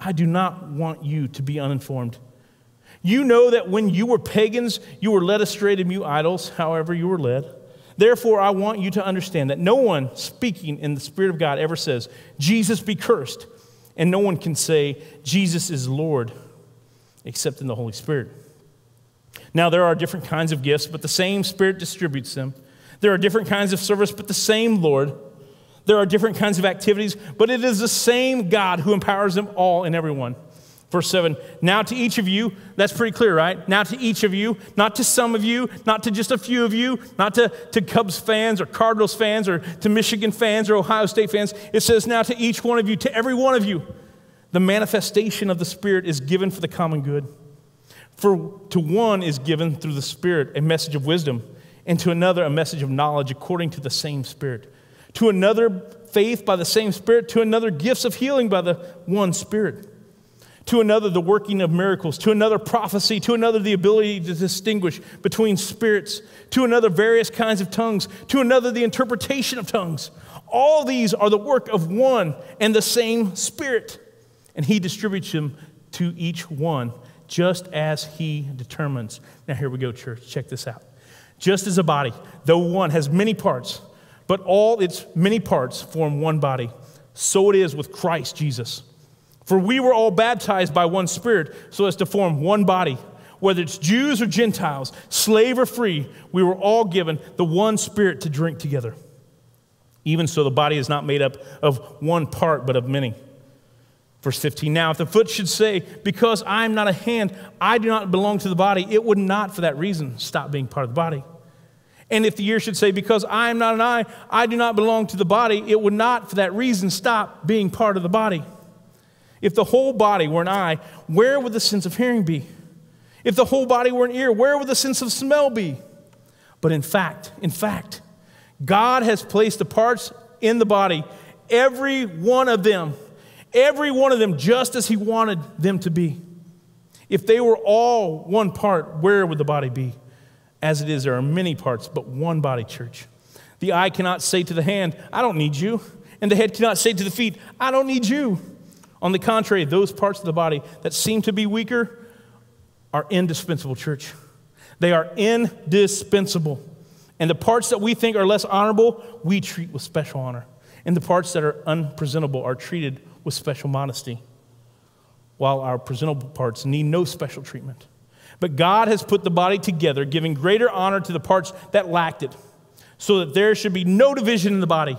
I do not want you to be uninformed. You know that when you were pagans, you were led astray to mute idols, however, you were led. Therefore, I want you to understand that no one speaking in the Spirit of God ever says, Jesus be cursed. And no one can say, Jesus is Lord, except in the Holy Spirit. Now, there are different kinds of gifts, but the same Spirit distributes them. There are different kinds of service, but the same Lord. There are different kinds of activities, but it is the same God who empowers them all and everyone. Verse 7 Now to each of you, that's pretty clear, right? Now to each of you, not to some of you, not to just a few of you, not to, to Cubs fans or Cardinals fans or to Michigan fans or Ohio State fans. It says, Now to each one of you, to every one of you, the manifestation of the Spirit is given for the common good. For to one is given through the Spirit a message of wisdom, and to another a message of knowledge according to the same Spirit. To another, faith by the same Spirit. To another, gifts of healing by the one Spirit to another, the working of miracles, to another, prophecy, to another, the ability to distinguish between spirits, to another, various kinds of tongues, to another, the interpretation of tongues. All these are the work of one and the same Spirit, and He distributes them to each one just as He determines. Now, here we go, church. Check this out. Just as a body, though one has many parts, but all its many parts form one body, so it is with Christ Jesus. For we were all baptized by one Spirit so as to form one body. Whether it's Jews or Gentiles, slave or free, we were all given the one Spirit to drink together. Even so, the body is not made up of one part, but of many. Verse 15 Now, if the foot should say, Because I am not a hand, I do not belong to the body, it would not, for that reason, stop being part of the body. And if the ear should say, Because I am not an eye, I do not belong to the body, it would not, for that reason, stop being part of the body. If the whole body were an eye, where would the sense of hearing be? If the whole body were an ear, where would the sense of smell be? But in fact, in fact, God has placed the parts in the body, every one of them, every one of them just as He wanted them to be. If they were all one part, where would the body be? As it is, there are many parts, but one body, church. The eye cannot say to the hand, I don't need you. And the head cannot say to the feet, I don't need you. On the contrary, those parts of the body that seem to be weaker are indispensable, church. They are indispensable. And the parts that we think are less honorable, we treat with special honor. And the parts that are unpresentable are treated with special modesty, while our presentable parts need no special treatment. But God has put the body together, giving greater honor to the parts that lacked it, so that there should be no division in the body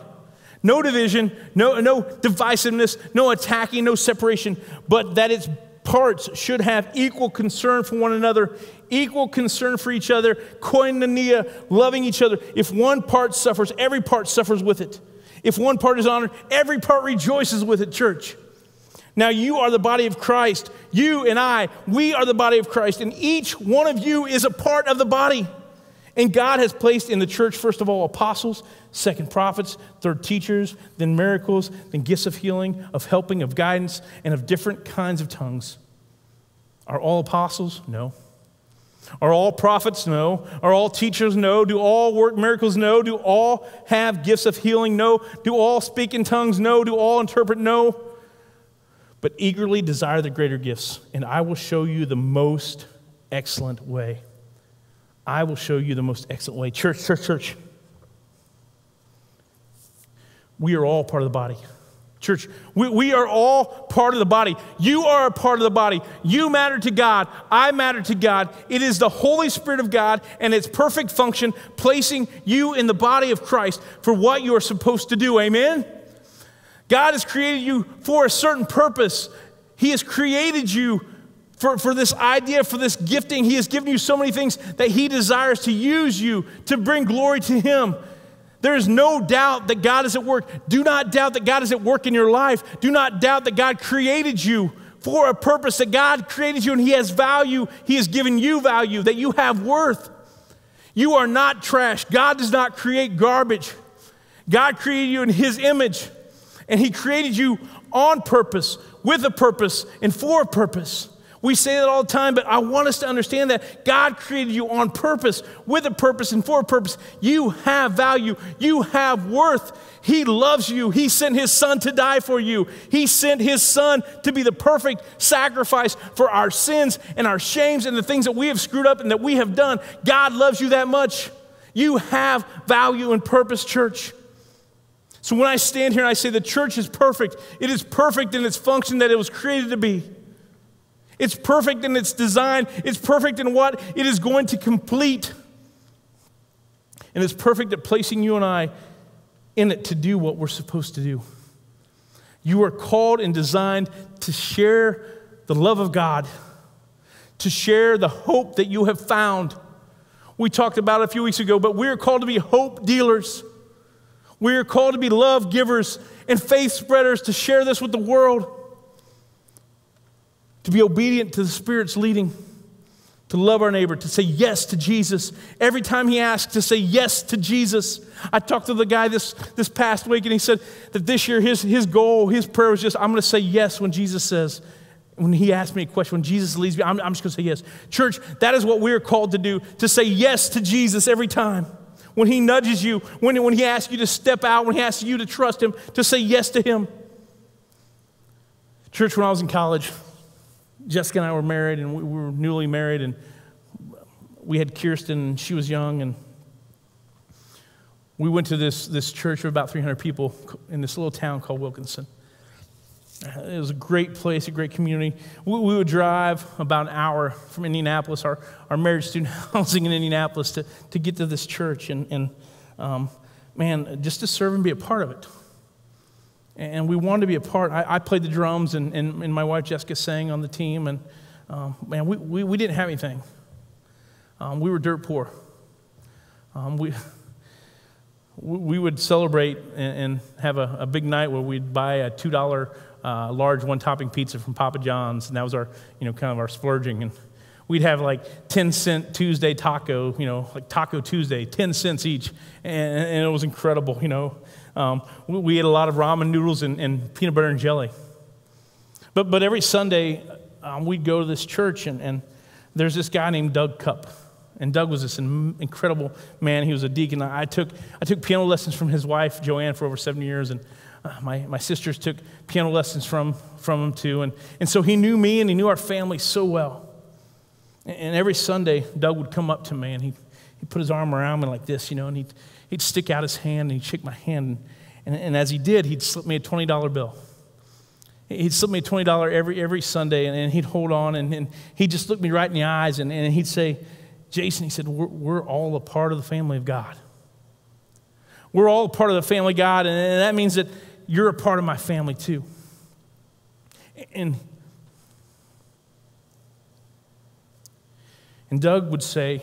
no division, no, no divisiveness, no attacking, no separation, but that its parts should have equal concern for one another equal concern for each other, koinonia, loving each other. If one part suffers, every part suffers with it. If one part is honored, every part rejoices with it, church. Now, you are the body of Christ. You and I, we are the body of Christ, and each one of you is a part of the body. And God has placed in the church, first of all, apostles, second, prophets, third, teachers, then miracles, then gifts of healing, of helping, of guidance, and of different kinds of tongues. Are all apostles? No. Are all prophets? No. Are all teachers? No. Do all work miracles? No. Do all have gifts of healing? No. Do all speak in tongues? No. Do all interpret? No. But eagerly desire the greater gifts, and I will show you the most excellent way. I will show you the most excellent way. Church, church, church. We are all part of the body. Church, we, we are all part of the body. You are a part of the body. You matter to God. I matter to God. It is the Holy Spirit of God and its perfect function placing you in the body of Christ for what you are supposed to do. Amen? God has created you for a certain purpose. He has created you for, for this idea, for this gifting. He has given you so many things that He desires to use you to bring glory to Him. There is no doubt that God is at work. Do not doubt that God is at work in your life. Do not doubt that God created you for a purpose, that God created you and He has value. He has given you value, that you have worth. You are not trash. God does not create garbage. God created you in His image, and He created you on purpose, with a purpose, and for a purpose. We say that all the time, but I want us to understand that God created you on purpose, with a purpose, and for a purpose. You have value, you have worth. He loves you. He sent His Son to die for you. He sent His Son to be the perfect sacrifice for our sins and our shames and the things that we have screwed up and that we have done. God loves you that much. You have value and purpose, church. So when I stand here and I say the church is perfect, it is perfect in its function that it was created to be. It's perfect in its design, it's perfect in what it is going to complete. And it's perfect at placing you and I in it to do what we're supposed to do. You are called and designed to share the love of God, to share the hope that you have found. We talked about it a few weeks ago, but we are called to be hope dealers. We are called to be love givers and faith spreaders to share this with the world to be obedient to the Spirit's leading, to love our neighbor, to say yes to Jesus. Every time he asks, to say yes to Jesus. I talked to the guy this, this past week, and he said that this year his, his goal, his prayer was just, I'm going to say yes when Jesus says, when he asks me a question, when Jesus leads me, I'm, I'm just going to say yes. Church, that is what we're called to do, to say yes to Jesus every time. When he nudges you, when, when he asks you to step out, when he asks you to trust him, to say yes to him. Church, when I was in college, Jessica and I were married, and we were newly married, and we had Kirsten, and she was young, and we went to this, this church of about 300 people in this little town called Wilkinson. It was a great place, a great community. We, we would drive about an hour from Indianapolis, our, our marriage student housing in Indianapolis, to, to get to this church. And, and um, man, just to serve and be a part of it and we wanted to be a part. I, I played the drums, and, and, and, my wife Jessica sang on the team, and um, man, we, we, we, didn't have anything. Um, we were dirt poor. Um, we, we would celebrate and, and have a, a, big night where we'd buy a $2 uh, large one topping pizza from Papa John's, and that was our, you know, kind of our splurging. And we'd have like 10 cent Tuesday taco, you know, like Taco Tuesday, 10 cents each, and, and it was incredible, you know. Um, we, we, ate a lot of ramen noodles and, and, peanut butter and jelly. But, but every Sunday, um, we'd go to this church, and, and there's this guy named Doug Cup. And Doug was this incredible man. He was a deacon. I took, I took piano lessons from his wife, Joanne, for over seven years. And uh, my, my sisters took piano lessons from, from him, too. And, and so he knew me and he knew our family so well. And, every Sunday, Doug would come up to me and he'd, he'd put his arm around me like this, you know, and he'd, he'd stick out his hand and he'd shake my hand. And, and as he did, he'd slip me a $20 bill. He'd slip me a $20 every, every Sunday, and, and he'd hold on, and, and, he'd just look me right in the eyes, and, and he'd say, Jason, he said, we're, we're, all a part of the family of God. We're all a part of the family of God, and, and that means that you're a part of my family too. And, And Doug would say,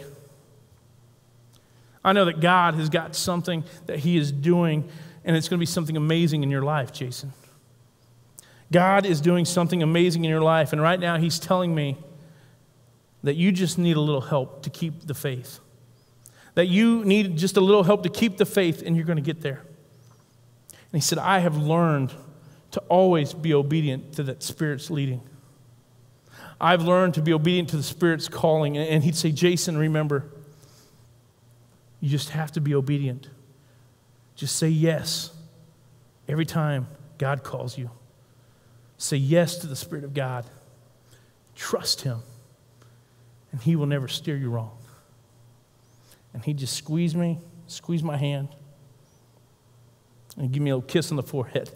I know that God has got something that He is doing, and it's going to be something amazing in your life, Jason. God is doing something amazing in your life, and right now He's telling me that you just need a little help to keep the faith. That you need just a little help to keep the faith, and you're going to get there. And He said, I have learned to always be obedient to that Spirit's leading. I've learned to be obedient to the Spirit's calling. And he'd say, Jason, remember, you just have to be obedient. Just say yes every time God calls you. Say yes to the Spirit of God. Trust Him, and He will never steer you wrong. And He'd just squeeze me, squeeze my hand, and give me a little kiss on the forehead.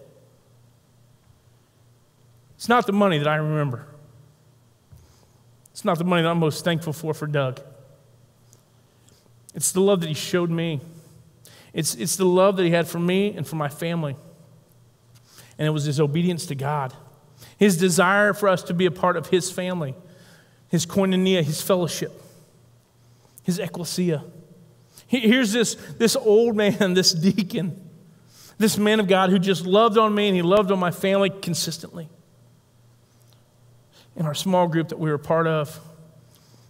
It's not the money that I remember. It's not the money that I'm most thankful for for Doug. It's the love that he showed me. It's, it's the love that he had for me and for my family. And it was his obedience to God, his desire for us to be a part of his family, his koinonia, his fellowship, his ecclesia. Here's this, this old man, this deacon, this man of God who just loved on me and he loved on my family consistently in our small group that we were part of,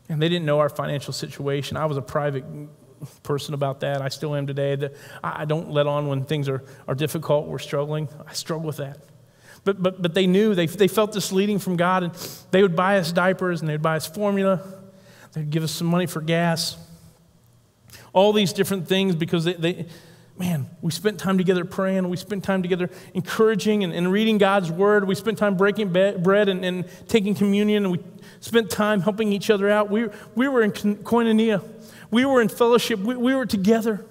and they didn't know our financial situation. I was a private person about that. I still am today. That I don't let on when things are, are difficult, we're struggling. I struggle with that. But, but, but they knew, they, they felt this leading from God, and they would buy us diapers and they'd buy us formula. They'd give us some money for gas. All these different things because they, they man, we spent time together praying. We spent time together encouraging and, and reading God's word. We spent time breaking bread and, and, taking communion. And we spent time helping each other out. We, we were in koinonia, we were in fellowship, we, we were together.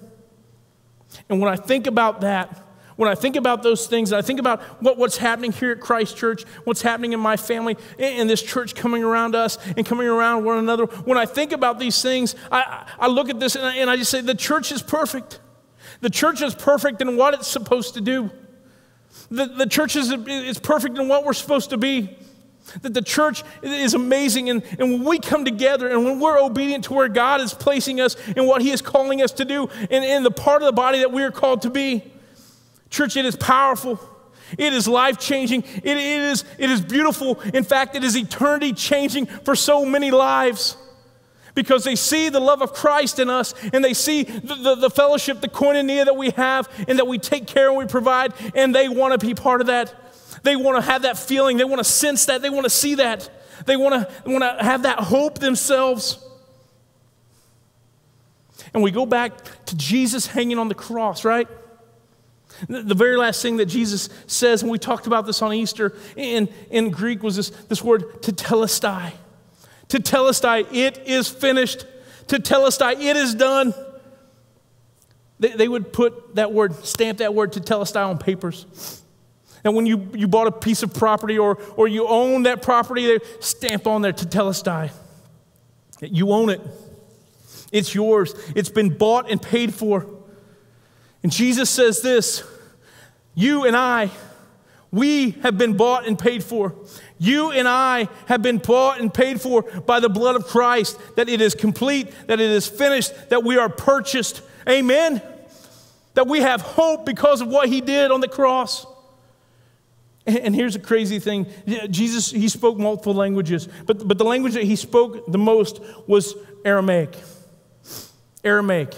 And when I think about that, when I think about those things, I think about what, what's happening here at Christ Church, what's happening in my family, and this church coming around us and coming around one another, when I think about these things, I, I look at this and I, and I just say, the church is perfect. The church is perfect in what it's supposed to do. The, the church is, is perfect in what we're supposed to be. That the church is amazing. And, and when we come together and when we're obedient to where God is placing us and what He is calling us to do and in the part of the body that we are called to be, church, it is powerful. It is life changing. It, it, is, it is beautiful. In fact, it is eternity changing for so many lives because they see the love of Christ in us and they see the, the, the, fellowship, the koinonia that we have and that we take care and we provide, and they want to be part of that. They want to have that feeling, they want to sense that, they want to see that, they want to, want to have that hope themselves. And we go back to Jesus hanging on the cross, right? The very last thing that Jesus says, and we talked about this on Easter in, in Greek, was this, this word tetelestai. Tetelestai, it is finished. To Tetelestai, it is done. They, they would put that word, stamp that word to tetelestai on papers. And when you, you bought a piece of property or, or you own that property, they stamp on there to tell us, tetelestai. You own it. It's yours. It's been bought and paid for. And Jesus says this You and I, we have been bought and paid for. You and I have been bought and paid for by the blood of Christ, that it is complete, that it is finished, that we are purchased. Amen. That we have hope because of what he did on the cross. And here's a crazy thing Jesus, he spoke multiple languages, but, but the language that he spoke the most was Aramaic. Aramaic.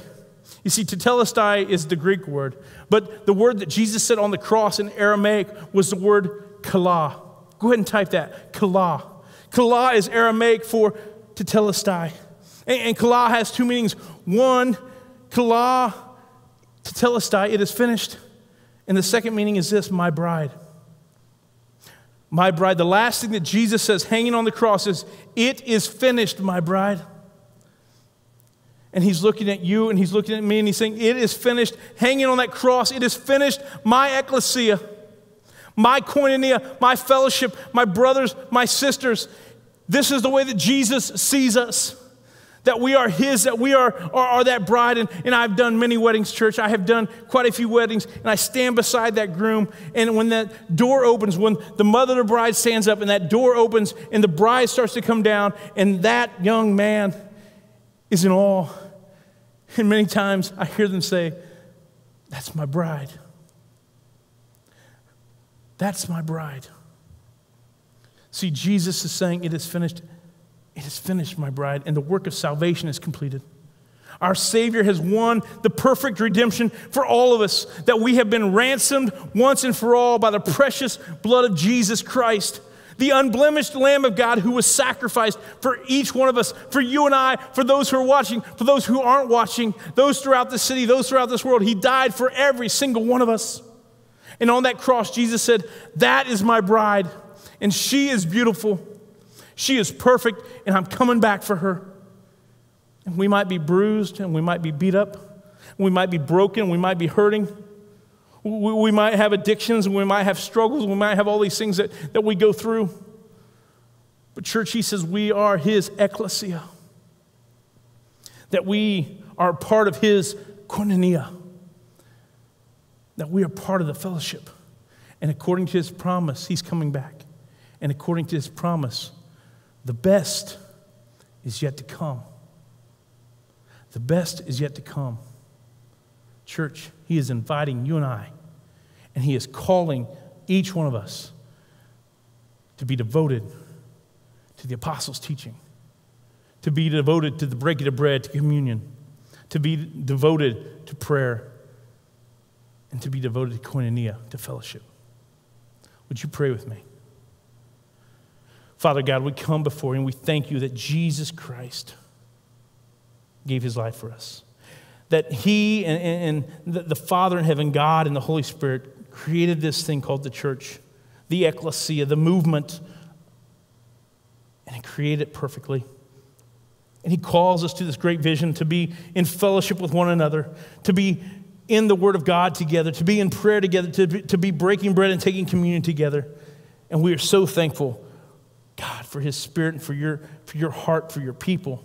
You see, tetelestai is the Greek word, but the word that Jesus said on the cross in Aramaic was the word kala. Go ahead and type that. Kala. Kala is Aramaic for tetelestai. And, and Kala has two meanings. One, Kala, tetelestai, it is finished. And the second meaning is this, my bride. My bride. The last thing that Jesus says hanging on the cross is, It is finished, my bride. And he's looking at you and he's looking at me and he's saying, It is finished. Hanging on that cross, it is finished, my ecclesia my koinonia, my fellowship, my brothers, my sisters. This is the way that Jesus sees us. That we are His, that we are, are, are, that bride. And, and I've done many weddings, church. I have done quite a few weddings, and I stand beside that groom. And when that door opens, when the mother of the bride stands up, and that door opens, and the bride starts to come down, and that young man is in awe. And many times I hear them say, That's my bride. That's my bride. See, Jesus is saying, It is finished. It is finished, my bride, and the work of salvation is completed. Our Savior has won the perfect redemption for all of us, that we have been ransomed once and for all by the precious blood of Jesus Christ, the unblemished Lamb of God who was sacrificed for each one of us, for you and I, for those who are watching, for those who aren't watching, those throughout the city, those throughout this world. He died for every single one of us. And on that cross, Jesus said, That is my bride, and she is beautiful. She is perfect, and I'm coming back for her. And we might be bruised and we might be beat up. We might be broken. We might be hurting. We, might have addictions and we might have struggles. We might have all these things that, that we go through. But, church, he says we are his ecclesia, that we are part of his koinonia, that we are part of the fellowship. And according to his promise, he's coming back. And according to his promise, the best is yet to come. The best is yet to come. Church, He is inviting you and I, and He is calling each one of us to be devoted to the apostles' teaching, to be devoted to the breaking of bread, to communion, to be devoted to prayer, and to be devoted to koinonia, to fellowship. Would you pray with me? Father God, we come before you and we thank you that Jesus Christ gave his life for us. That he and, and the Father in heaven, God and the Holy Spirit created this thing called the church, the ecclesia, the movement, and he created it perfectly. And he calls us to this great vision to be in fellowship with one another, to be in the Word of God together, to be in prayer together, to be, to be breaking bread and taking communion together. And we are so thankful, God, for His Spirit and for your, for your heart, for your people.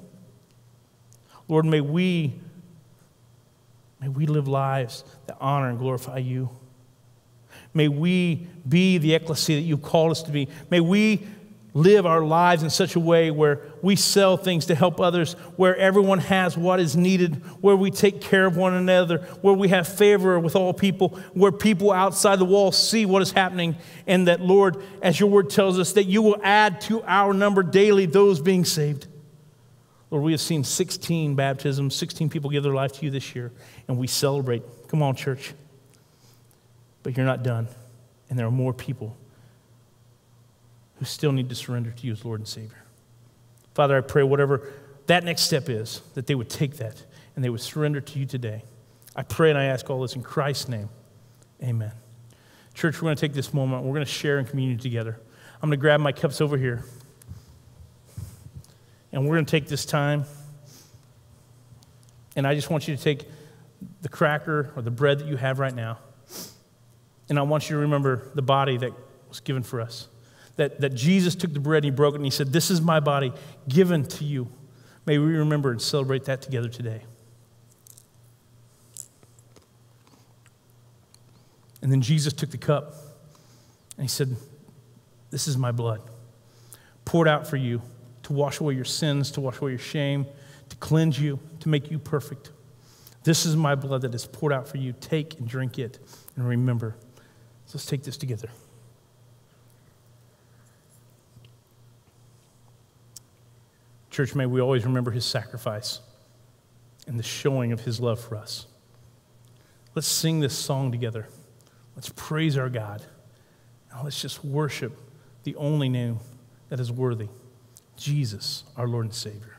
Lord, may we, may we live lives that honor and glorify you. May we be the ecclesia that you called us to be. May we live our lives in such a way where we sell things to help others, where everyone has what is needed, where we take care of one another, where we have favor with all people, where people outside the wall see what is happening, and that, Lord, as your word tells us, that you will add to our number daily those being saved. Lord, we have seen 16 baptisms, 16 people give their life to you this year, and we celebrate. Come on, church. But you're not done, and there are more people who still need to surrender to you as Lord and Savior. Father, I pray whatever that next step is, that they would take that and they would surrender to you today. I pray and I ask all this in Christ's name. Amen. Church, we're going to take this moment. We're going to share in communion together. I'm going to grab my cups over here. And we're going to take this time, and I just want you to take the cracker or the bread that you have right now, and I want you to remember the body that was given for us. That, that Jesus took the bread and he broke it and he said, This is my body given to you. May we remember and celebrate that together today. And then Jesus took the cup and he said, This is my blood, poured out for you to wash away your sins, to wash away your shame, to cleanse you, to make you perfect. This is my blood that is poured out for you. Take and drink it and remember. So let's take this together. Church, may we always remember his sacrifice and the showing of his love for us. Let's sing this song together. Let's praise our God. Now let's just worship the only name that is worthy. Jesus, our Lord and Savior.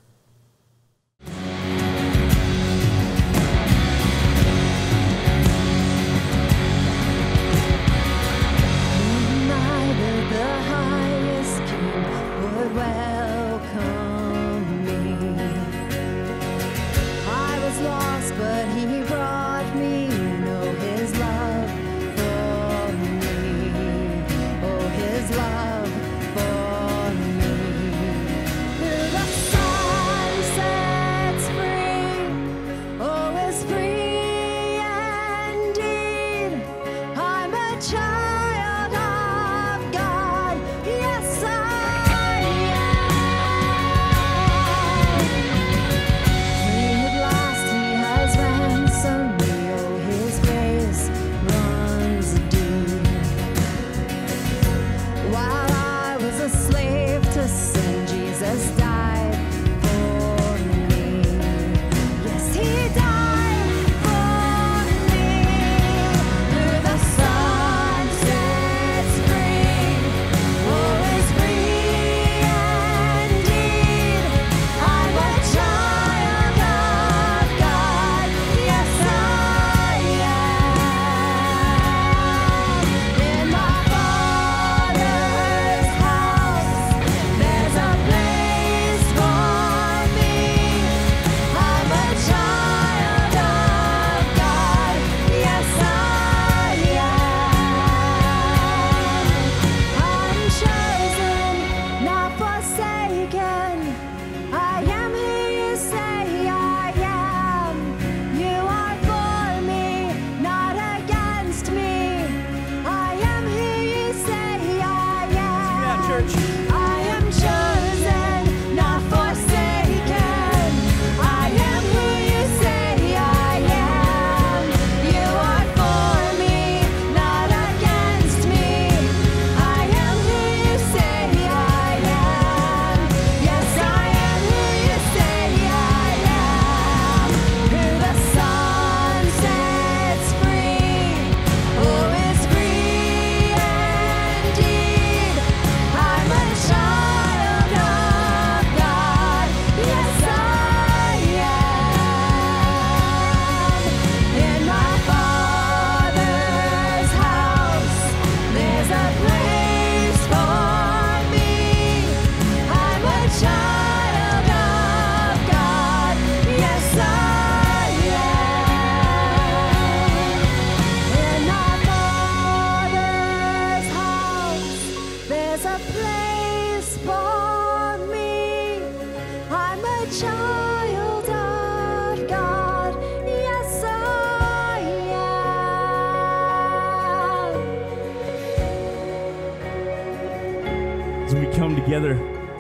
Together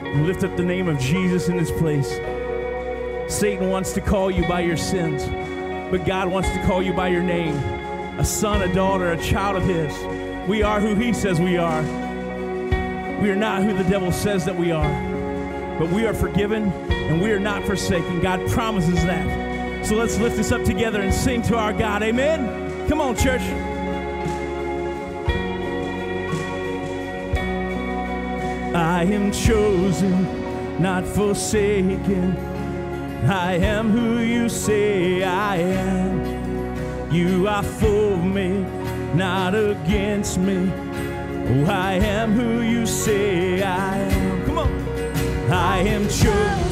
and lift up the name of Jesus in this place. Satan wants to call you by your sins, but God wants to call you by your name a son, a daughter, a child of His. We are who He says we are. We are not who the devil says that we are, but we are forgiven and we are not forsaken. God promises that. So let's lift this up together and sing to our God. Amen. Come on, church. I am chosen, not forsaken. I am who you say I am. You are for me, not against me. Oh, I am who you say I am. Come on. I am chosen.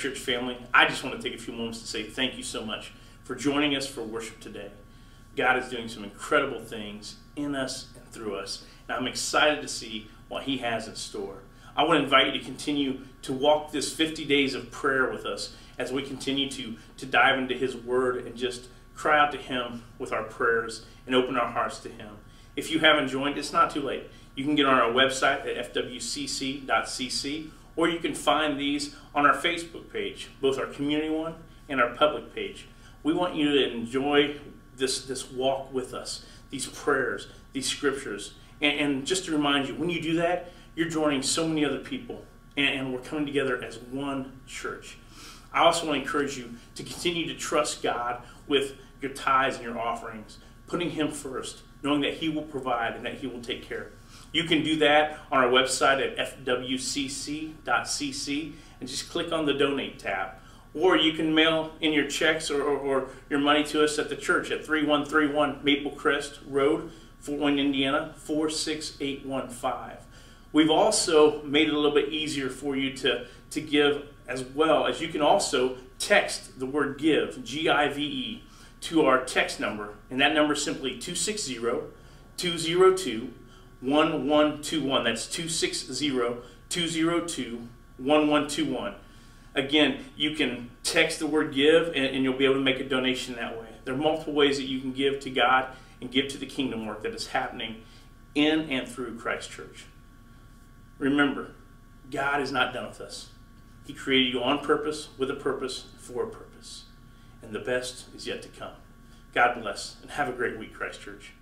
Church family, I just want to take a few moments to say thank you so much for joining us for worship today. God is doing some incredible things in us and through us, and I'm excited to see what He has in store. I want to invite you to continue to walk this 50 days of prayer with us as we continue to, to dive into His Word and just cry out to Him with our prayers and open our hearts to Him. If you haven't joined, it's not too late. You can get on our website at fwcc.cc or you can find these on our Facebook page, both our community one and our public page. We want you to enjoy this, this walk with us, these prayers, these scriptures. And, and just to remind you, when you do that, you're joining so many other people, and, and we're coming together as one church. I also want to encourage you to continue to trust God with your tithes and your offerings, putting Him first, knowing that He will provide and that He will take care. You can do that on our website at fwcc.cc and just click on the donate tab. Or you can mail in your checks or, or, or your money to us at the church at 3131 Maple Crest Road, Fort Wayne, Indiana 46815. We've also made it a little bit easier for you to, to give as well as you can also text the word give, G I V E, to our text number. And that number is simply 260 202 1121. That's 260 202 1121. Again, you can text the word give and, and, you'll be able to make a donation that way. There are multiple ways that you can give to God and give to the kingdom work that is happening in and through Christ Church. Remember, God is not done with us. He created you on purpose, with a purpose, for a purpose. And the best is yet to come. God bless and have a great week, Christ Church.